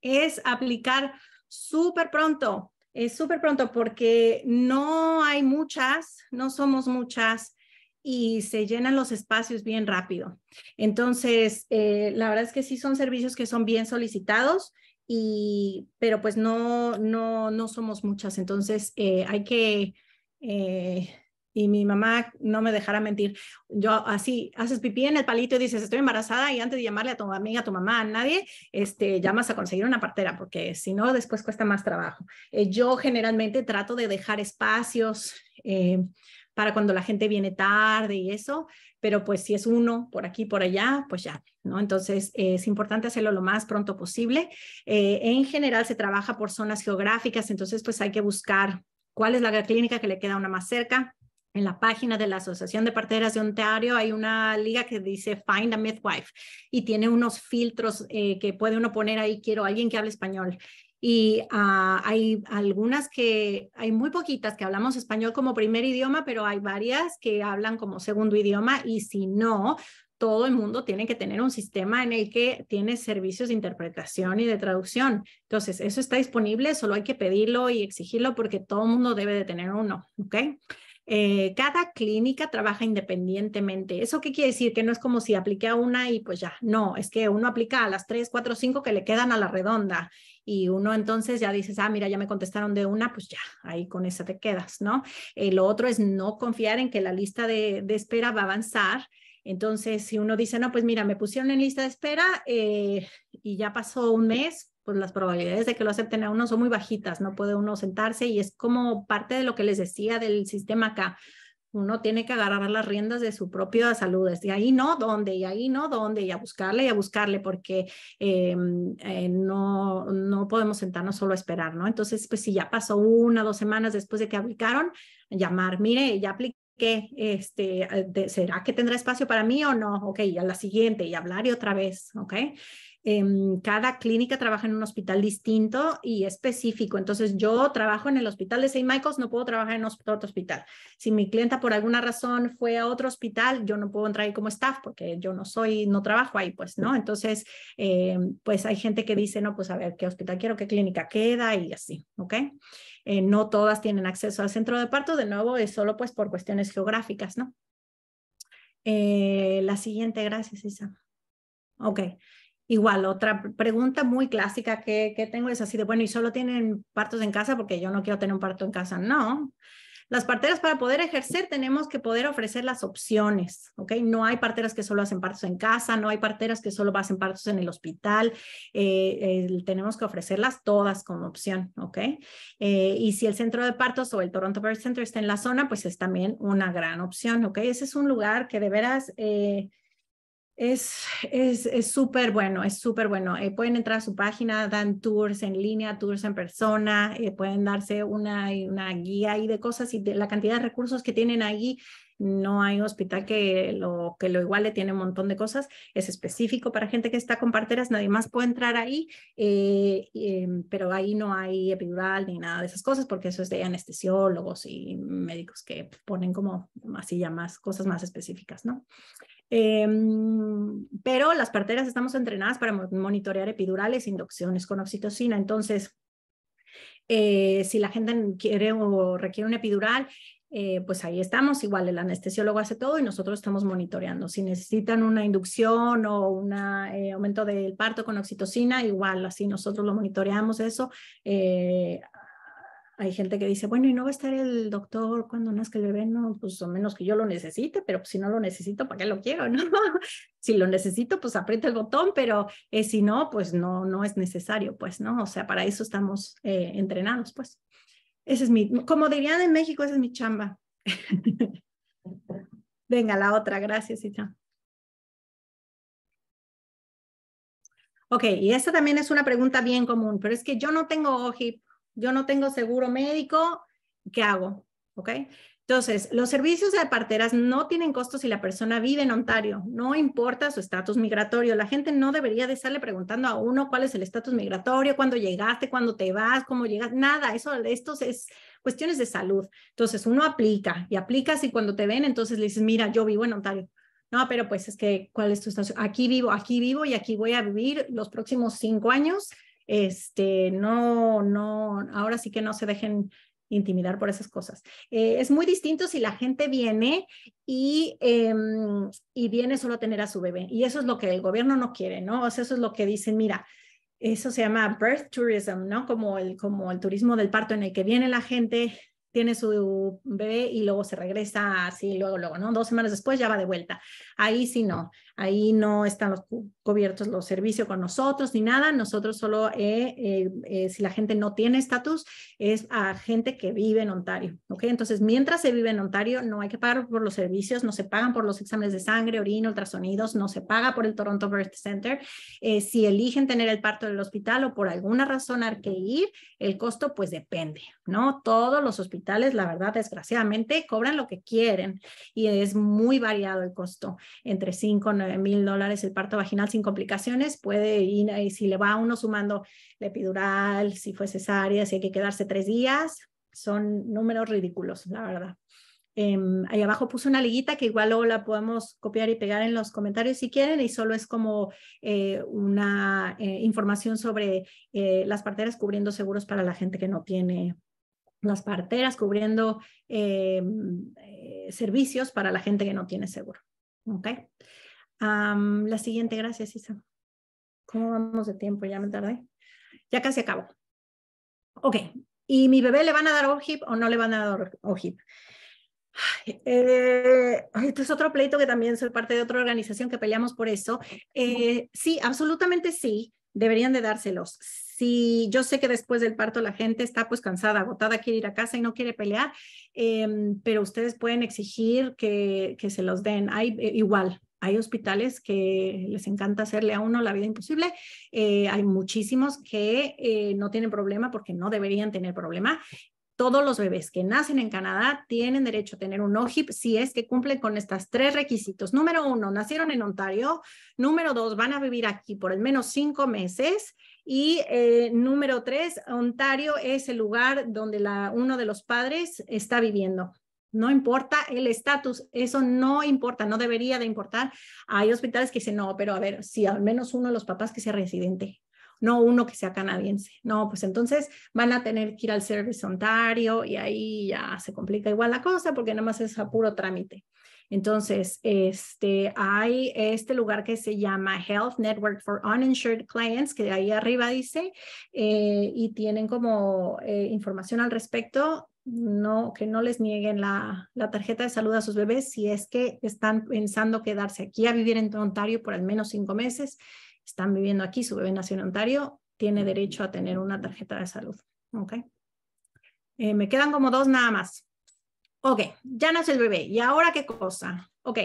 es aplicar súper pronto, es súper pronto porque no hay muchas, no somos muchas y se llenan los espacios bien rápido. Entonces, eh, la verdad es que sí son servicios que son bien solicitados y, pero pues no, no, no somos muchas, entonces eh, hay que, eh, y mi mamá no me dejará mentir, yo así, haces pipí en el palito y dices, estoy embarazada y antes de llamarle a tu amiga, a tu mamá, a nadie, este, llamas a conseguir una partera, porque si no, después cuesta más trabajo. Eh, yo generalmente trato de dejar espacios para cuando la gente viene tarde y eso, pero pues si es uno por aquí, por allá, pues ya, ¿no? Entonces es importante hacerlo lo más pronto posible. Eh, en general se trabaja por zonas geográficas, entonces pues hay que buscar cuál es la clínica que le queda una más cerca. En la página de la Asociación de Parteras de Ontario hay una liga que dice Find a Midwife y tiene unos filtros eh, que puede uno poner ahí, quiero alguien que hable español y ah, hay algunas que, hay muy poquitas que hablamos español como primer idioma, pero hay varias que hablan como segundo idioma y si no, todo el mundo tiene que tener un sistema en el que tiene servicios de interpretación y de traducción. Entonces, eso está disponible, solo hay que pedirlo y exigirlo porque todo el mundo debe de tener uno, ¿ok? Eh, cada clínica trabaja independientemente. ¿Eso qué quiere decir? Que no es como si apliqué a una y pues ya, no, es que uno aplica a las tres, cuatro, cinco que le quedan a la redonda y uno entonces ya dices, ah, mira, ya me contestaron de una, pues ya, ahí con esa te quedas, ¿no? Eh, lo otro es no confiar en que la lista de, de espera va a avanzar. Entonces, si uno dice, no, pues mira, me pusieron en lista de espera eh, y ya pasó un mes, pues las probabilidades de que lo acepten a uno son muy bajitas, no puede uno sentarse y es como parte de lo que les decía del sistema acá. Uno tiene que agarrar las riendas de su propia salud, y ahí no, ¿dónde? Y ahí no, ¿dónde? Y a buscarle y a buscarle, porque em, eh, no, no podemos sentarnos solo a esperar, ¿no? Entonces, pues si ya pasó una, dos semanas después de que aplicaron, llamar, mire, ya apliqué este, ¿será que tendrá espacio para mí o no? Ok, a la siguiente y hablar y otra vez, ok. Em, cada clínica trabaja en un hospital distinto y específico. Entonces, yo trabajo en el hospital de St. Michael's, no puedo trabajar en otro hospital. Si mi clienta por alguna razón fue a otro hospital, yo no puedo entrar ahí como staff porque yo no soy, no trabajo ahí, pues, ¿no? Entonces, em, pues hay gente que dice, no, pues a ver, ¿qué hospital quiero, qué clínica queda? Y así, ¿ok? Eh, no todas tienen acceso al centro de parto, de nuevo, es solo pues por cuestiones geográficas, ¿no? Eh, la siguiente, gracias, Isa. Ok. Igual, otra pregunta muy clásica que, que, tengo es así de, bueno, ¿y solo tienen partos en casa? Porque yo no quiero tener un parto en casa. No. Las parteras para poder ejercer tenemos que poder ofrecer las opciones, ¿ok? No hay parteras que solo hacen partos en casa, no hay parteras que solo hacen partos en el hospital. Eh, tenemos que ofrecerlas todas como opción, ¿ok? Eh, y si el centro de partos o el Toronto Birth Center está en la zona, pues es también una gran opción, ¿ok? Ese es un lugar que de veras... Eh, es súper es, bueno, es súper bueno. Eh, pueden entrar a su página, dan tours en línea, tours en persona, eh, pueden darse una, una guía ahí de cosas y de la cantidad de recursos que tienen ahí. No hay hospital que lo, que lo iguale, tiene un montón de cosas. Es específico para gente que está con parteras, nadie más puede entrar ahí, eh, em, pero ahí no hay epidural ni nada de esas cosas porque eso es de anestesiólogos y médicos que ponen como así ya cosas más específicas, ¿no? Em, pero las parteras estamos entrenadas para monitorear epidurales, inducciones con oxitocina. Entonces, eh, si la gente quiere o requiere una epidural, eh, pues ahí estamos. Igual el anestesiólogo hace todo y nosotros estamos monitoreando. Si necesitan una inducción o un eh, aumento del parto con oxitocina, igual así nosotros lo monitoreamos eso hay gente que dice, bueno, ¿y no va a estar el doctor cuando nazca el bebé? No, pues o menos que yo lo necesite, pero si no lo necesito, ¿para qué lo quiero? ¿no? si lo necesito, pues aprieta el botón, pero eh, si no, pues no, no es necesario, pues, ¿no? O sea, para eso estamos eh, entrenados, pues. Ese es mi, como dirían en México, esa es mi chamba. Venga, la otra, gracias, Ita. Ok, y esta también es una pregunta bien común, pero es que yo no tengo OHIP yo no tengo seguro médico, ¿qué hago? ¿Ok? Entonces, los servicios de parteras no tienen costo si la persona vive en Ontario, no importa su estatus migratorio. La gente no debería de estarle preguntando a uno cuál es el estatus migratorio, cuándo llegaste, cuándo te vas, cómo llegas, nada, eso, esto es cuestiones de salud. Entonces, uno aplica y aplicas y cuando te ven, entonces le dices, mira, yo vivo en Ontario. No, pero pues es que, ¿cuál es tu estatus? Aquí vivo, aquí vivo y aquí voy a vivir los próximos cinco años este, no, no, ahora sí que no se dejen intimidar por esas cosas. Eh, es muy distinto si la gente viene y, em, y viene solo a tener a su bebé. Y eso es lo que el gobierno no quiere, ¿no? O sea, eso es lo que dicen, mira, eso se llama birth tourism, ¿no? Como el, como el turismo del parto en el que viene la gente, tiene su bebé y luego se regresa así, luego, luego, ¿no? Dos semanas después ya va de vuelta. Ahí sí no, ahí no están los, cubiertos los servicios con nosotros ni nada. Nosotros solo, eh, eh, eh, si la gente no tiene estatus, es a gente que vive en Ontario, ¿ok? Entonces, mientras se vive en Ontario, no hay que pagar por los servicios, no se pagan por los exámenes de sangre, orina, ultrasonidos, no se paga por el Toronto Birth Center. si eligen tener el parto en el hospital o por alguna razón hay que ir, el costo pues depende, ¿no? Todos los hospitales, la verdad, desgraciadamente, cobran lo que quieren y es muy variado el costo, entre 5, 9 9 mil dólares el parto vaginal sin complicaciones, puede ir, y si le va uno sumando la epidural, si fue cesárea, si hay que quedarse tres días, son números ridículos, la verdad. Em, ahí abajo puse una liguita que igual luego la podemos copiar y pegar en los comentarios si quieren y solo es como eh, una eh, información sobre eh, las parteras cubriendo seguros para la gente que no tiene las parteras cubriendo em, servicios para la gente que no tiene seguro. ¿Ok? la siguiente, gracias Isa. ¿Cómo vamos de tiempo? Ya me tardé. Ya casi acabo. Ok. ¿Y mi bebé le van a dar OHIP o no le van a dar OHIP? Eh, este es otro pleito que también soy parte de otra organización que peleamos por eso. Eh, sí, absolutamente sí, deberían de dárselos. Si yo sé que después del parto la gente está pues cansada, agotada, quiere ir a casa y no quiere pelear, em, pero ustedes pueden exigir que, que se los den. Hay eh, igual, hay hospitales que les encanta hacerle a uno la vida imposible. Eh, hay muchísimos que eh, no tienen problema porque no deberían tener problema todos los bebés que nacen en Canadá tienen derecho a tener un OHIP si es que cumplen con estos tres requisitos. Número uno, nacieron en Ontario. Número dos, van a vivir aquí por al menos cinco meses. Y eh, número tres, Ontario es el lugar donde la, uno de los padres está viviendo. No importa el estatus, eso no importa, no debería de importar. Hay hospitales que dicen, no, pero a ver, si al menos uno de los papás que sea residente no uno que sea canadiense. No, pues entonces van a tener que ir al Service Ontario y ahí ya se complica igual la cosa porque nada más es a puro trámite. Entonces, este, hay este lugar que se llama Health Network for Uninsured Clients, que ahí arriba dice, eh, y tienen como eh, información al respecto, no, que no les nieguen la, la, tarjeta de salud a sus bebés si es que están pensando quedarse aquí a vivir en Ontario por al menos cinco meses están viviendo aquí, su bebé nació en Ontario, tiene derecho a tener una tarjeta de salud. ¿Ok? Eh, me quedan como dos nada más. Ok, ya nació el bebé. ¿Y ahora qué cosa? Ok,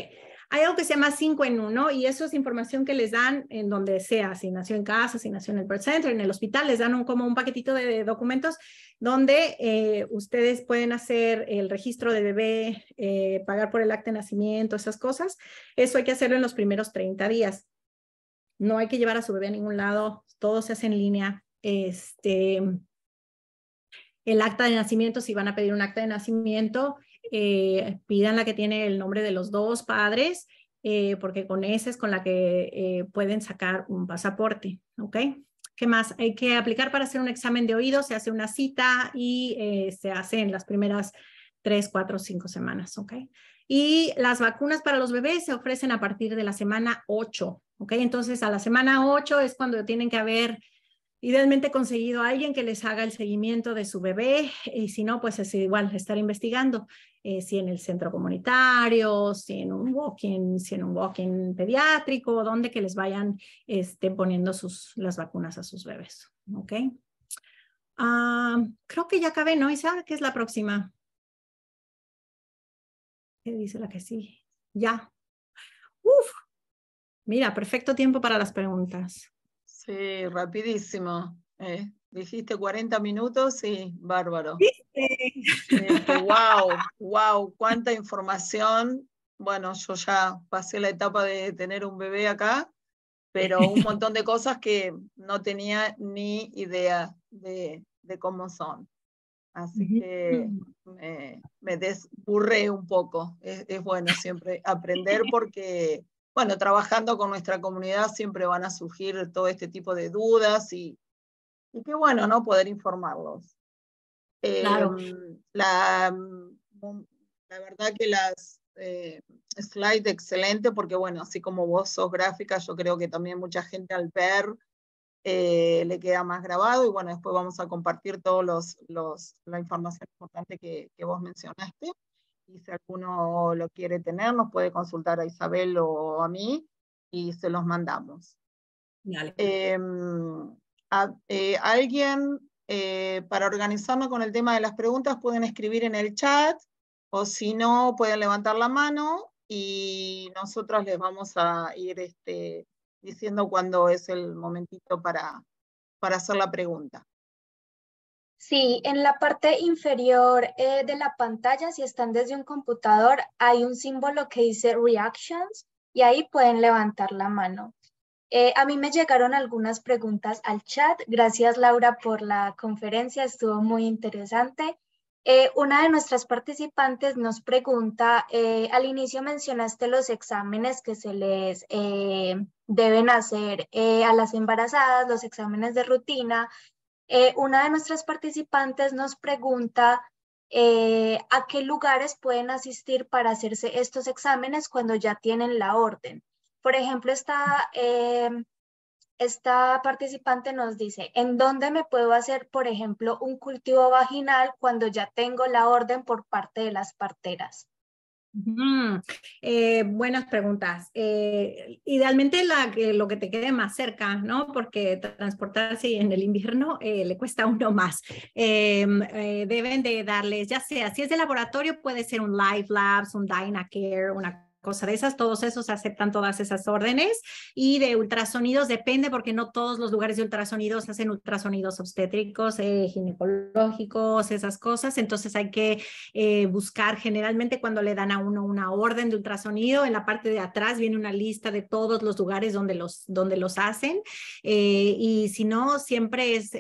hay algo que se llama 5 en 1 y eso es información que les dan en donde sea, si nació en casa, si nació en el birth center, en el hospital, les dan un, como un paquetito de documentos donde eh, ustedes pueden hacer el registro de bebé, eh, pagar por el acta de nacimiento, esas cosas. Eso hay que hacerlo en los primeros 30 días no hay que llevar a su bebé a ningún lado, todo se hace en línea. Este, el acta de nacimiento, si van a pedir un acta de nacimiento, eh, pidan la que tiene el nombre de los dos padres, eh, porque con esa es con la que eh, pueden sacar un pasaporte, ¿ok? ¿Qué más? Hay que aplicar para hacer un examen de oído, se hace una cita y se hace en las primeras tres, cuatro, cinco semanas, ¿ok? Y las vacunas para los bebés se ofrecen a partir de la semana 8, ¿ok? Entonces, a la semana 8 es cuando tienen que haber idealmente conseguido a alguien que les haga el seguimiento de su bebé y si no, pues es igual estar investigando eh, si en el centro comunitario, si en un walk-in, si en un walk-in pediátrico, donde que les vayan este, poniendo sus, las vacunas a sus bebés, ¿ok? Ah, creo que ya acabé, ¿no? ¿Y sabe qué es la próxima? ¿Qué dice la que sí? Ya. Uf. Mira, perfecto tiempo para las preguntas. Sí, rapidísimo. Eh, dijiste 40 minutos y bárbaro. wow, wow, cuánta información. Bueno, yo ya pasé la etapa de tener un bebé acá, pero un montón de cosas que no tenía ni idea de, de cómo son. Así que me, me desburré un poco. Es, bueno siempre aprender porque, bueno, trabajando con nuestra comunidad siempre van a surgir todo este tipo de dudas y, y qué bueno, ¿no? Poder informarlos. Claro. Em, la, mm, la, verdad que las eh, slides excelente porque, bueno, así como vos sos gráfica, yo creo que también mucha gente al ver eh, le queda más grabado y bueno, después vamos a compartir todos los, los la información importante que, que, vos mencionaste. Y si alguno lo quiere tener, nos puede consultar a Isabel o a mí y se los mandamos. Eh, alguien, eh, para organizarnos con el tema de las preguntas, pueden escribir en el chat o si no, pueden levantar la mano y nosotros les vamos a ir este, diciendo cuándo es el momentito para, para hacer la pregunta. Sí, en la parte inferior eh, de la pantalla, si están desde un computador, hay un símbolo que dice Reactions. y ahí pueden levantar la mano. Eh, a mí me llegaron algunas preguntas al chat. Gracias Laura por la conferencia, estuvo muy interesante. Eh, una de nuestras participantes nos pregunta, eh, al inicio mencionaste los exámenes que se les deben hacer a las embarazadas, los exámenes de rutina. una de nuestras participantes nos pregunta a qué lugares pueden asistir para hacerse estos exámenes cuando ya tienen la orden. Por ejemplo, esta, em, esta participante nos dice, ¿en dónde me puedo hacer, por ejemplo, un cultivo vaginal cuando ya tengo la orden por parte de las parteras? Eh, buenas preguntas. Eh, idealmente lo que te quede más cerca, ¿no? Porque transportarse en el invierno eh, le cuesta uno más. Em, deben de darles, ya sea, si es de laboratorio, puede ser un Live Labs, un Dynacare, una cosa de esas, todos esos aceptan todas esas órdenes y de ultrasonidos depende porque no todos los lugares de ultrasonidos hacen ultrasonidos obstétricos, eh, ginecológicos, esas cosas, entonces hay que eh, buscar generalmente cuando le dan a uno una orden de ultrasonido, en la parte de atrás viene una lista de todos los lugares donde los, donde los hacen eh, y si no, siempre es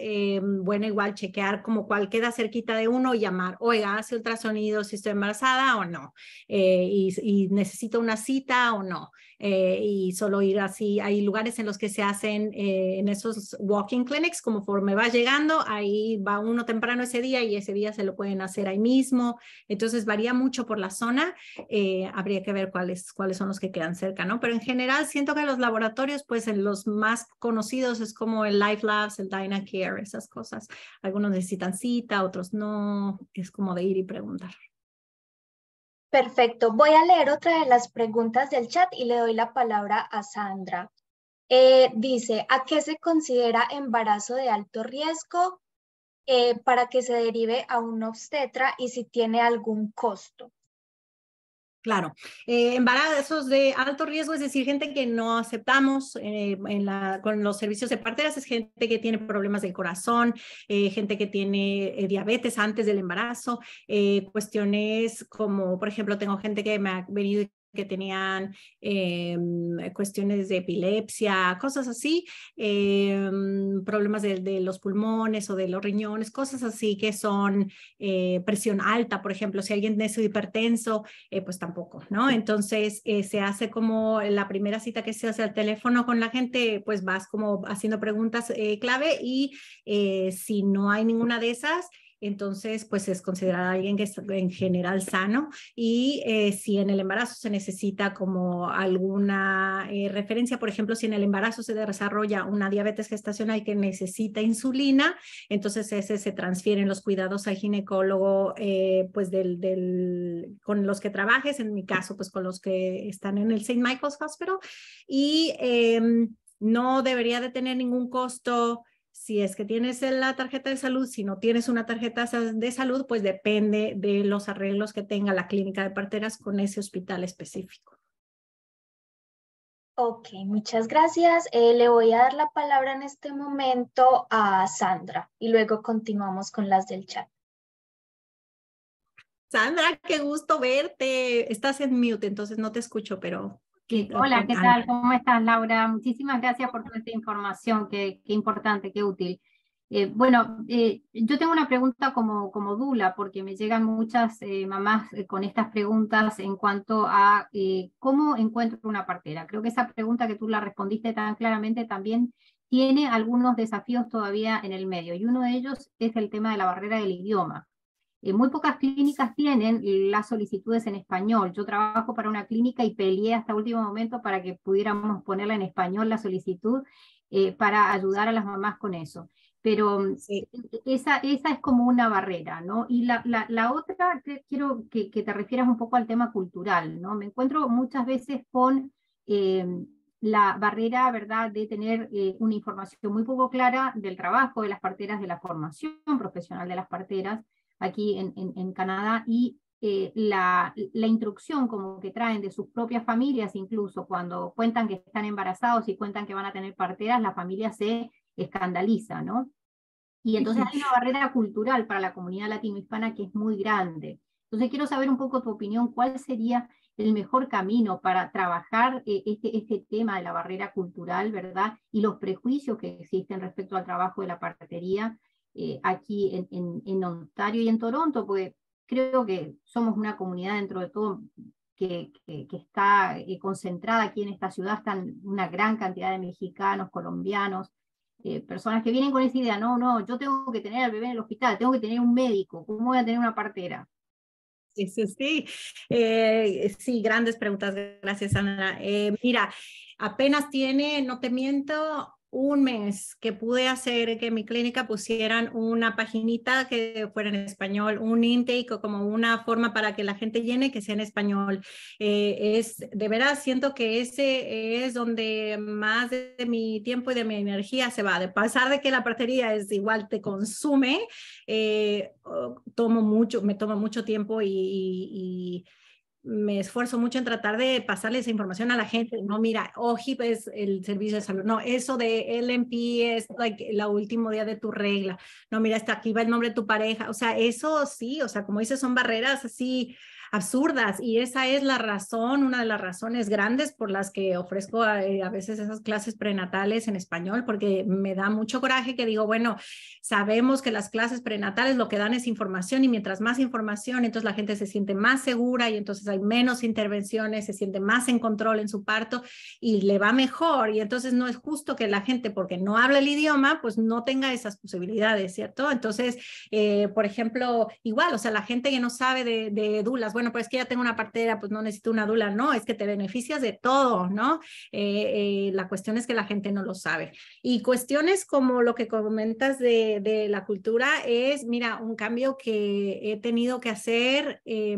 bueno igual chequear como cuál queda cerquita de uno y llamar, oiga, hace ultrasonido si estoy embarazada o no, y, y necesito una cita o no. Eh, y solo ir así. Hay lugares en los que se hacen eh, en esos walking clinics, como me va llegando, ahí va uno temprano ese día y ese día se lo pueden hacer ahí mismo. Entonces varía mucho por la zona. Eh, habría que ver cuáles, cuáles son los que quedan cerca, ¿no? Pero en general siento que los laboratorios, pues en los más conocidos es como el Life Labs, el Dynacare, esas cosas. Algunos necesitan cita, otros no. Es como de ir y preguntar. Perfecto. Voy a leer otra de las preguntas del chat y le doy la palabra a Sandra. Eh, dice, ¿a qué se considera embarazo de alto riesgo eh, para que se derive a un obstetra y si tiene algún costo? Claro, eh, embarazos de alto riesgo, es decir, gente que no aceptamos eh, en la, con los servicios de parteras, es gente que tiene problemas del corazón, eh, gente que tiene diabetes antes del embarazo, cuestiones como, por ejemplo, tengo gente que me ha venido que tenían em, cuestiones de epilepsia, cosas así, em, problemas de, los pulmones o de los riñones, cosas así que son eh, presión alta, por ejemplo, si alguien es hipertenso, eh, pues tampoco, ¿no? Entonces eh, se hace como la primera cita que se hace al teléfono con la gente, pues vas como haciendo preguntas clave y si no hay ninguna de esas, entonces pues es considerada alguien que es en general sano y eh, si en el embarazo se necesita como alguna eh, referencia, por ejemplo, si en el embarazo se desarrolla una diabetes gestacional que necesita insulina, entonces ese se transfieren los cuidados al ginecólogo eh, pues del, con los que trabajes, en mi caso pues con los que están en el St. Michael's Hospital y em, no debería de tener ningún costo si es que tienes la tarjeta de salud, si no tienes una tarjeta de salud, pues depende de los arreglos que tenga la clínica de parteras con ese hospital específico. Ok, muchas gracias. Eh, le voy a dar la palabra en este momento a Sandra y luego continuamos con las del chat. Sandra, qué gusto verte. Estás en mute, entonces no te escucho, pero Hola, ¿qué tal? ¿Cómo estás, Laura? Muchísimas gracias por toda esta información, qué, importante, qué útil. Eh, bueno, eh, yo tengo una pregunta como, como Dula, porque me llegan muchas eh, mamás con estas preguntas en cuanto a cómo encuentro una partera. Creo que esa pregunta que tú la respondiste tan claramente también tiene algunos desafíos todavía en el medio, y uno de ellos es el tema de la barrera del idioma. Eh, muy pocas clínicas tienen las solicitudes en español. Yo trabajo para una clínica y peleé hasta último momento para que pudiéramos ponerla en español la solicitud eh, para ayudar a las mamás con eso. Pero mm, e, esa, esa es como una barrera, ¿no? Y la, la, otra, quiero que, que, te refieras un poco al tema cultural, ¿no? Me encuentro muchas veces con... Eh, la barrera, ¿verdad?, de tener una información muy poco clara del trabajo de las parteras, de la formación profesional de las parteras, aquí en, en, Canadá y eh, la, la, instrucción como que traen de sus propias familias, incluso cuando cuentan que están embarazados y cuentan que van a tener parteras, la familia se escandaliza, ¿no? Y entonces hay una barrera cultural para la comunidad latinohispana que es muy grande. Entonces quiero saber un poco tu opinión, cuál sería el mejor camino para trabajar eh, este, este tema de la barrera cultural, ¿verdad? Y los prejuicios que existen respecto al trabajo de la partería eh, aquí en, en, Ontario y en Toronto, porque creo que somos una comunidad dentro de todo que, que, está eh, concentrada aquí en esta ciudad, están una gran cantidad de mexicanos, colombianos, personas que vienen con esa idea, no, no, yo tengo que tener al bebé en el hospital, tengo que tener un médico, ¿cómo voy a tener una partera? Sí, sí, sí. Eh, grandes preguntas. Gracias, Ana. Eh, mira, apenas tiene, no te miento, un mes que pude hacer que mi clínica pusieran una paginita que fuera en español, un intake como una forma para que la gente llene que sea en español. Eh, es de veras siento que ese es donde más de, mi tiempo y de mi energía se va. De pasar de que la partería es igual te consume, eh, tomo mucho, me toma mucho tiempo y me esfuerzo mucho en tratar de pasarle esa información a la gente. No, mira, OHIP es el servicio de salud. No, eso de LMP es like, el último día de tu regla. No, mira, está aquí va el nombre de tu pareja. O sea, eso sí, o sea, como dices, son barreras así absurdas y esa es la razón, una de las razones grandes por las que ofrezco eh, a, veces esas clases prenatales en español, porque me da mucho coraje que digo, bueno, sabemos que las clases prenatales lo que dan es información y mientras más información, entonces la gente se siente más segura y entonces hay menos intervenciones, se siente más en control en su parto y le va mejor y entonces no es justo que la gente, porque no habla el idioma, pues no tenga esas posibilidades, ¿cierto? Entonces, eh, por ejemplo, igual, o sea, la gente que no sabe de, de dulas, bueno, pues que ya tengo una partera, pues no necesito una dula, no, es que te beneficias de todo, ¿no? Eh, eh, la cuestión es que la gente no lo sabe. Y cuestiones como lo que comentas de, de la cultura es, mira, un cambio que he tenido que hacer. Eh,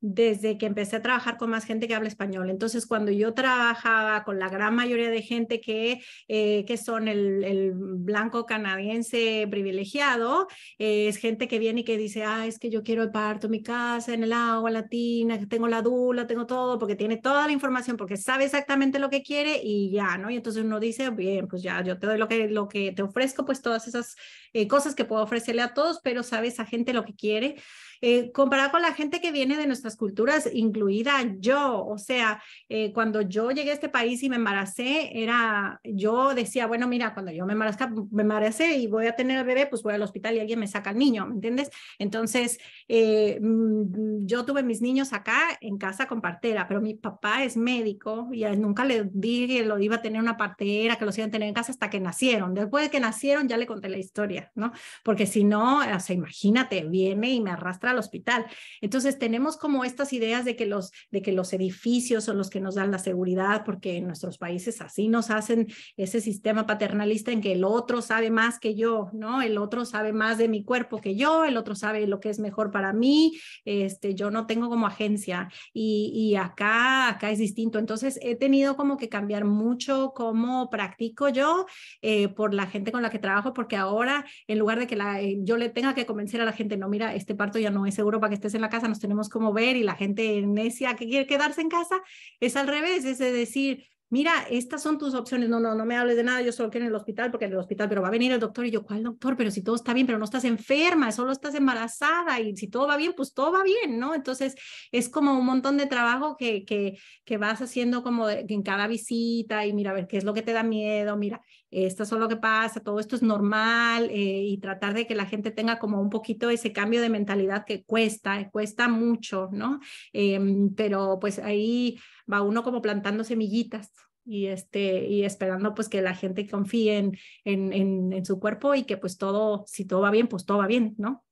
desde que empecé a trabajar con más gente que habla español. Entonces, cuando yo trabajaba con la gran mayoría de gente que, eh, que son el, blanco canadiense privilegiado, eh, es gente que viene y que dice, ah, es que yo quiero el parto mi casa, en el agua latina, que tengo la dula, tengo todo, porque tiene toda la información, porque sabe exactamente lo que quiere y ya, ¿no? Y entonces uno dice, bien, pues ya, yo te doy lo que, lo que te ofrezco, pues todas esas eh, cosas que puedo ofrecerle a todos, pero sabe esa gente lo que quiere eh, comparado con la gente que viene de nuestras culturas, incluida yo, o sea, eh, cuando yo llegué a este país y me embaracé, era, yo decía, bueno, mira, cuando yo me embaracé, me embaracé y voy a tener el bebé, pues voy al hospital y alguien me saca al niño, ¿me entiendes? Entonces, eh, mm, yo tuve mis niños acá en casa con partera, pero mi papá es médico y nunca le dije lo iba a tener una partera, que los iban a tener en casa hasta que nacieron. Después de que nacieron ya le conté la historia, ¿no? Porque si no, o imagínate, viene y me arrastra al hospital. Entonces tenemos como estas ideas de que los, de que los edificios son los que nos dan la seguridad, porque en nuestros países así nos hacen ese sistema paternalista en que el otro sabe más que yo, ¿no? El otro sabe más de mi cuerpo que yo, el otro sabe lo que es mejor para mí, este, yo no tengo como agencia y, y acá, acá es distinto. Entonces he tenido como que cambiar mucho cómo practico yo eh, por la gente con la que trabajo, porque ahora en lugar de que la, eh, yo le tenga que convencer a la gente, no, mira, este parto ya no no es seguro para que estés en la casa, nos tenemos como ver y la gente necia que quiere quedarse en casa, es al revés, es decir, mira, estas son tus opciones, no, no, no me hables de nada, yo solo quiero en el hospital porque en el hospital, pero va a venir el doctor y yo, ¿cuál doctor? Pero si todo está bien, pero no estás enferma, solo estás embarazada y si todo va bien, pues todo va bien, ¿no? Entonces es como un montón de trabajo que, que, que vas haciendo como en cada visita y mira, a ver, ¿qué es lo que te da miedo? Mira, esto es lo que pasa, todo esto es normal eh, y tratar de que la gente tenga como un poquito ese cambio de mentalidad que cuesta, cuesta mucho, ¿no? Em, pero pues ahí va uno como plantando semillitas y, este, y esperando pues que la gente confíe en, en, en, su cuerpo y que pues todo, si todo va bien, pues todo va bien, ¿no?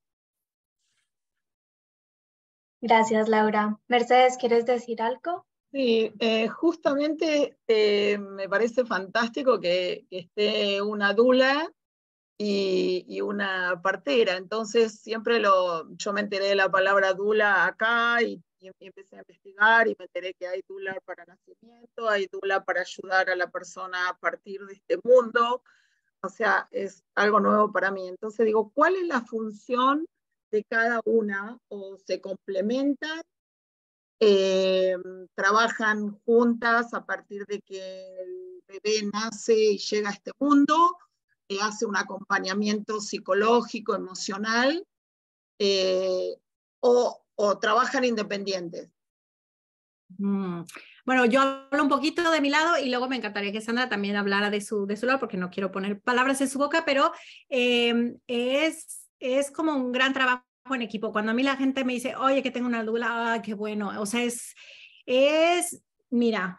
Gracias, Laura. Mercedes, ¿quieres decir algo? Sí, eh, justamente eh, me parece fantástico que, esté una dula y, una partera. Entonces, siempre lo, yo me enteré de la palabra dula acá y y, empecé a investigar y me enteré que hay dula para nacimiento, hay dula para ayudar a la persona a partir de este mundo. O sea, es algo nuevo para mí. Entonces digo, ¿cuál es la función de cada una? ¿O se complementan? Eh, ¿Trabajan juntas a partir de que el bebé nace y llega a este mundo? Eh, ¿Hace un acompañamiento psicológico, emocional? Eh, o trabajan independientes. Mm. Bueno, yo hablo un poquito de mi lado y luego me encantaría que Sandra también hablara de su, de su lado, porque no quiero poner palabras en su boca, pero em, es, es como un gran trabajo en equipo. Cuando a mí la gente me dice, oye, que tengo una dula, qué bueno. O sea, es, es, mira,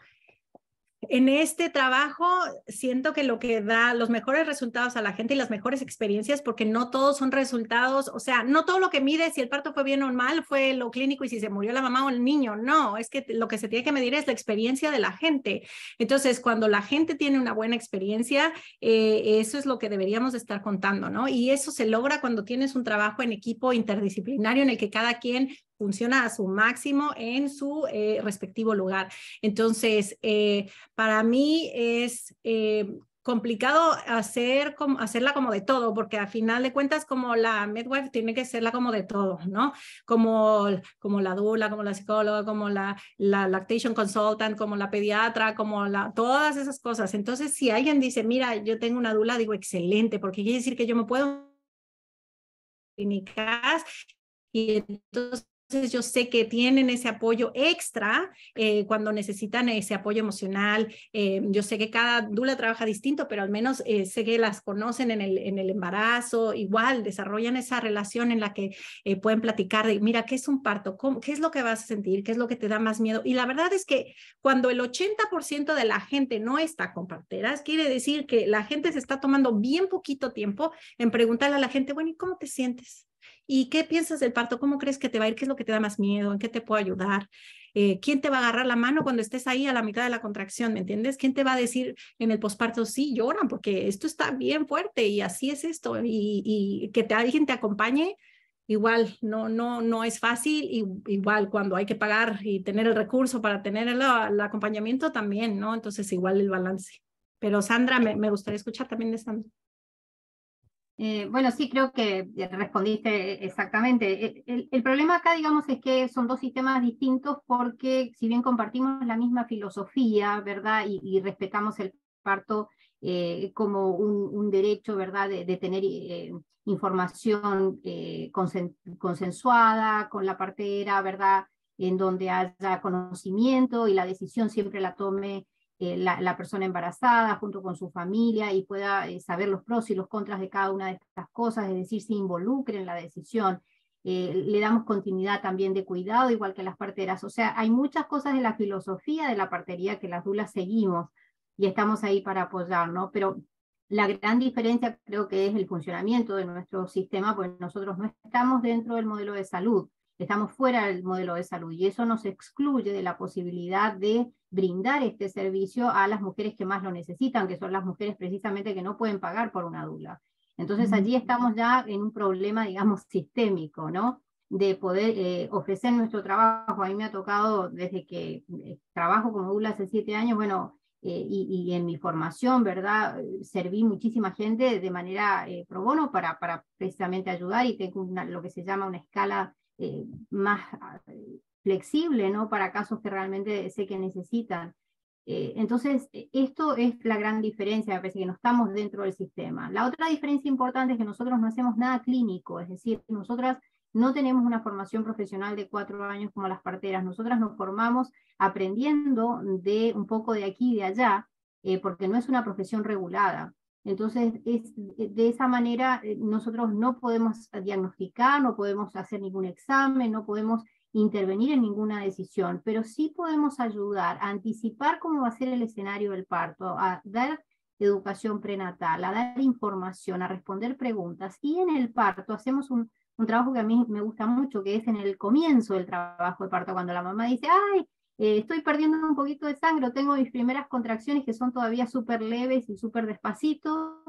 en este trabajo siento que lo que da los mejores resultados a la gente y las mejores experiencias, porque no todos son resultados, o sea, no todo lo que mide si el parto fue bien o mal fue lo clínico y si se murió la mamá o el niño, no, es que lo que se tiene que medir es la experiencia de la gente. Entonces, cuando la gente tiene una buena experiencia, eh, eso es lo que deberíamos estar contando, ¿no? Y eso se logra cuando tienes un trabajo en equipo interdisciplinario en el que cada quien funciona a su máximo en su eh, respectivo lugar. Entonces, eh, para mí es eh, complicado hacer como, hacerla como de todo, porque a final de cuentas como la midwife tiene que serla como de todo, ¿no? Como, como la dula, como la psicóloga, como la, la lactation consultant, como la pediatra, como la, todas esas cosas. Entonces, si alguien dice, mira, yo tengo una dula, digo, excelente, porque quiere decir que yo me puedo clínicas y entonces entonces yo sé que tienen ese apoyo extra eh, cuando necesitan ese apoyo emocional. Eh, yo sé que cada dula trabaja distinto, pero al menos eh, sé que las conocen en el, en el embarazo, igual desarrollan esa relación en la que pueden platicar de, mira, ¿qué es un parto? ¿Cómo, ¿Qué es lo que vas a sentir? ¿Qué es lo que te da más miedo? Y la verdad es que cuando el 80% de la gente no está con parteras, quiere decir que la gente se está tomando bien poquito tiempo en preguntarle a la gente, bueno, ¿y cómo te sientes? ¿Y qué piensas del parto? ¿Cómo crees que te va a ir? ¿Qué es lo que te da más miedo? ¿En qué te puedo ayudar? Eh, ¿Quién te va a agarrar la mano cuando estés ahí a la mitad de la contracción? ¿Me entiendes? ¿Quién te va a decir en el posparto, sí, lloran porque esto está bien fuerte y así es esto? Y, que te, alguien te acompañe, igual no, no, no es fácil. Igual cuando hay que pagar y tener el recurso para tener el, acompañamiento también, ¿no? Entonces igual el balance. Pero Sandra, me, me gustaría escuchar también de Sandra. Eh, bueno, sí, creo que respondiste exactamente. El, problema acá, digamos, es que son dos sistemas distintos porque si bien compartimos la misma filosofía, ¿verdad? Y, respetamos el parto eh, como un, derecho, ¿verdad? De, tener eh, información consensuada con la partera, ¿verdad? En donde haya conocimiento y la decisión siempre la tome eh, la, persona embarazada junto con su familia y pueda eh, saber los pros y los contras de cada una de estas cosas, es decir, se involucre en la decisión. Eh, le damos continuidad también de cuidado, igual que las parteras. O sea, hay muchas cosas de la filosofía de la partería que las dulas seguimos y estamos ahí para apoyar, ¿no? Pero la gran diferencia creo que es el funcionamiento de nuestro sistema, pues nosotros no estamos dentro del modelo de salud, estamos fuera del modelo de salud y eso nos excluye de la posibilidad de brindar este servicio a las mujeres que más lo necesitan, que son las mujeres precisamente que no pueden pagar por una dula. Entonces allí estamos ya en un problema, digamos, sistémico, ¿no? De poder eh, ofrecer nuestro trabajo. A mí me ha tocado desde que eh, trabajo como dula hace siete años, bueno, eh, y, en mi formación, ¿verdad? Serví muchísima gente de manera pro bono para, para precisamente ayudar y tengo lo que se llama una escala más flexible, ¿no? Para casos que realmente sé que necesitan. Eh, entonces, e, esto es la gran diferencia, me parece que no estamos dentro del sistema. La otra diferencia importante es que nosotros no hacemos nada clínico, es decir, nosotras no tenemos una formación profesional de cuatro años como las parteras, nosotras nos formamos aprendiendo de un poco de aquí y de allá, eh, porque no es una profesión regulada. Entonces, es, de esa manera eh, nosotros no podemos diagnosticar, no podemos hacer ningún examen, no podemos intervenir en ninguna decisión, pero sí podemos ayudar a anticipar cómo va a ser el escenario del parto, a dar educación prenatal, a dar información, a responder preguntas. Y en el parto hacemos un, trabajo que a mí me gusta mucho, que es en el comienzo del trabajo de parto, cuando la mamá dice, ay, eh, estoy perdiendo un poquito de sangre, tengo mis primeras contracciones que son todavía súper leves y súper despacito,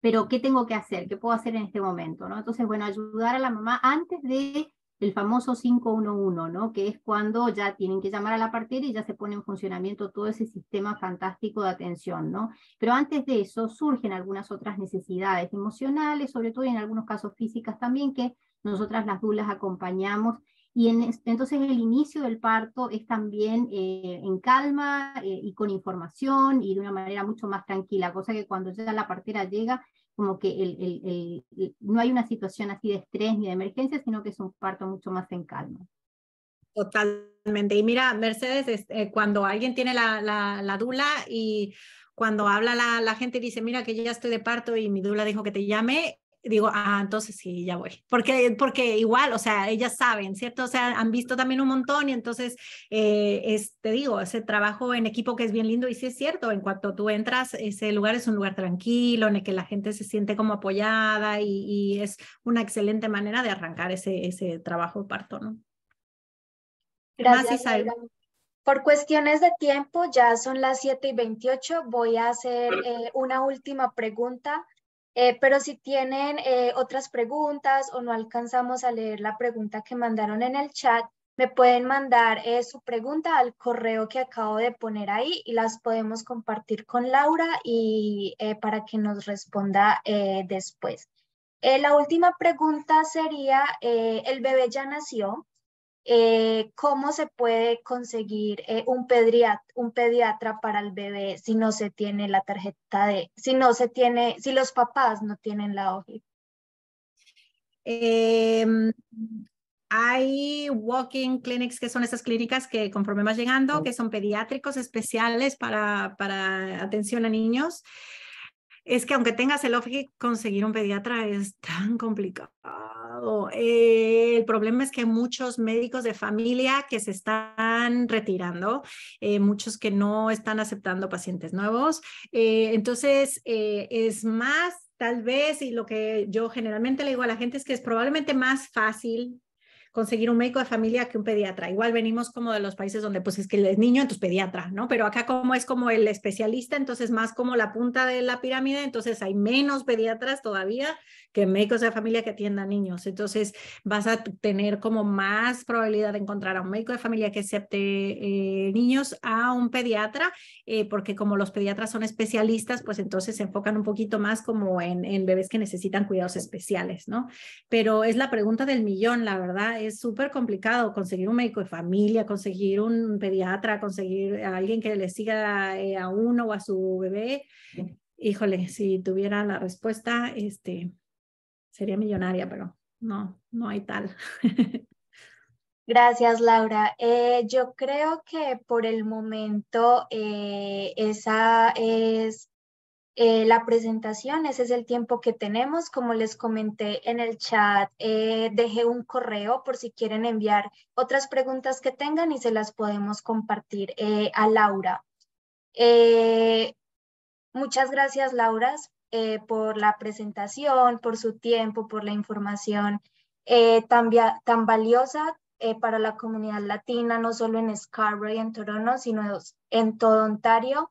pero ¿qué tengo que hacer? ¿Qué puedo hacer en este momento? ¿no? Entonces, bueno, ayudar a la mamá antes de el famoso 511, ¿no? que es cuando ya tienen que llamar a la partera y ya se pone en funcionamiento todo ese sistema fantástico de atención. ¿no? Pero antes de eso surgen algunas otras necesidades emocionales, sobre todo en algunos casos físicas también, que nosotras las dulas acompañamos. Y entonces el inicio del parto es también eh, en calma eh, y con información y de una manera mucho más tranquila, cosa que cuando ya la partera llega como que el, el, no hay una situación así de estrés ni de emergencia, sino que es un parto mucho más en calma. Totalmente. Y mira, Mercedes, eh, cuando alguien tiene la, la, la dula y cuando habla la, la, gente dice, mira que ya estoy de parto y mi dula dijo que te llame, digo, ah, entonces sí, ya voy. Porque, porque igual, o sea, ellas saben, ¿cierto? O sea, han visto también un montón y entonces, eh, es, te digo, ese trabajo en equipo que es bien lindo y sí es cierto, en cuanto tú entras, ese lugar es un lugar tranquilo, en el que la gente se siente como apoyada y, y es una excelente manera de arrancar ese, ese trabajo de parto, ¿no? Gracias. Por cuestiones de tiempo, ya son las 7 y 28, voy a hacer eh, una última pregunta eh, pero si tienen eh, otras preguntas o no alcanzamos a leer la pregunta que mandaron en el chat, me pueden mandar eh, su pregunta al correo que acabo de poner ahí y las podemos compartir con Laura y para que nos responda después. la última pregunta sería, ¿el bebé ya nació? Eh, cómo se puede conseguir eh, un, pediatra, un pediatra para el bebé si no se tiene la tarjeta de, si no se tiene, si los papás no tienen la hoja. Em, hay walking clinics, que son esas clínicas que conforme vas llegando, que son pediátricos especiales para, para atención a niños. Es que aunque tengas el OFI, conseguir un pediatra es tan complicado eh, el problema es que muchos médicos de familia que se están retirando, eh, muchos que no están aceptando pacientes nuevos. Eh, entonces, es más, tal vez, y lo que yo generalmente le digo a la gente es que es probablemente más fácil conseguir un médico de familia que un pediatra. Igual venimos como de los países donde pues es que el niño, entonces pediatra, ¿no? Pero acá como es como el especialista, entonces más como la punta de la pirámide, entonces hay menos pediatras todavía que médicos de familia que atiendan niños. Entonces vas a tener como más probabilidad de encontrar a un médico de familia que acepte eh, niños a un pediatra, eh, porque como los pediatras son especialistas, pues entonces se enfocan un poquito más como en, en bebés que necesitan cuidados especiales, ¿no? Pero es la pregunta del millón, la verdad, es súper complicado conseguir un médico de familia, conseguir un pediatra, conseguir a alguien que le siga eh, a uno o a su bebé. Híjole, si tuviera la respuesta, este, sería millonaria, pero no, no hay tal. Gracias, Laura. Eh, yo creo que por el momento eh, esa es eh, la presentación, ese es el tiempo que tenemos. Como les comenté en el chat, dejé un correo por si quieren enviar otras preguntas que tengan y se las podemos compartir a Laura. muchas gracias, Laura, eh, por la presentación, por su tiempo, por la información eh, tan, tan, valiosa eh, para la comunidad latina, no solo en Scarborough y en Toronto, sino en todo Ontario.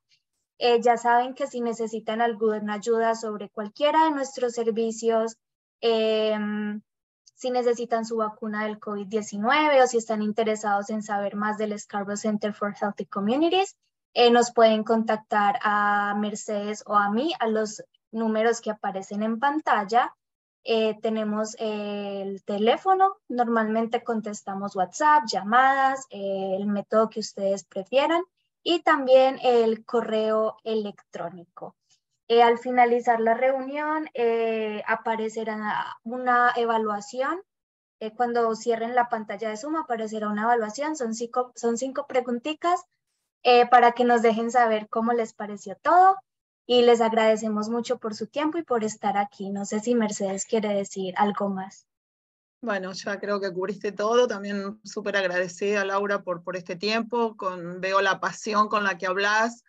Ya saben que si necesitan alguna ayuda sobre cualquiera de nuestros servicios, em, si necesitan su vacuna del COVID-19 o si están interesados en saber más del Scarborough Center for Healthy Communities, nos pueden contactar a Mercedes o a mí a los números que aparecen en pantalla. Eh, tenemos el teléfono, normalmente contestamos WhatsApp, llamadas, eh, el método que ustedes prefieran y también el correo electrónico. Eh, al finalizar la reunión aparecerá una evaluación. cuando cierren la pantalla de Zoom aparecerá una evaluación, son cinco, son cinco preguntitas para que nos dejen saber cómo les pareció todo y les agradecemos mucho por su tiempo y por estar aquí. No sé si Mercedes quiere decir algo más. Bueno, ya creo que cubriste todo. También súper agradecida, Laura, por, por este tiempo. Con, veo la pasión con la que hablas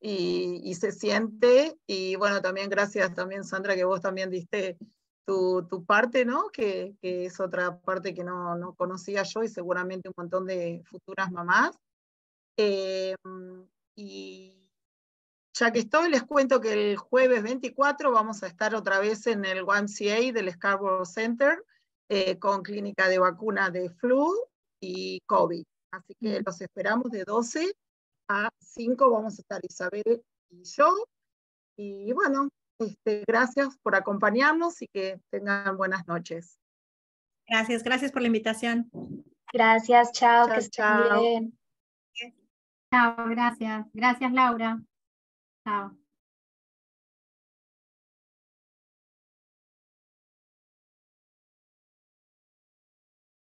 y, y, se siente. Y bueno, también gracias también, Sandra, que vos también diste tu, tu parte, ¿no? Que, que, es otra parte que no, no, conocía yo y seguramente un montón de futuras mamás. Eh, y ya que estoy, les cuento que el jueves 24 vamos a estar otra vez en el YMCA del Scarborough Center eh, con clínica de vacuna de flu y COVID. Así que los esperamos de 12 a 5, vamos a estar Isabel y yo. Y bueno, este, gracias por acompañarnos y que tengan buenas noches. Gracias, gracias por la invitación. Gracias, chao, que estén bien. Chao, gracias. Gracias, Laura. 好。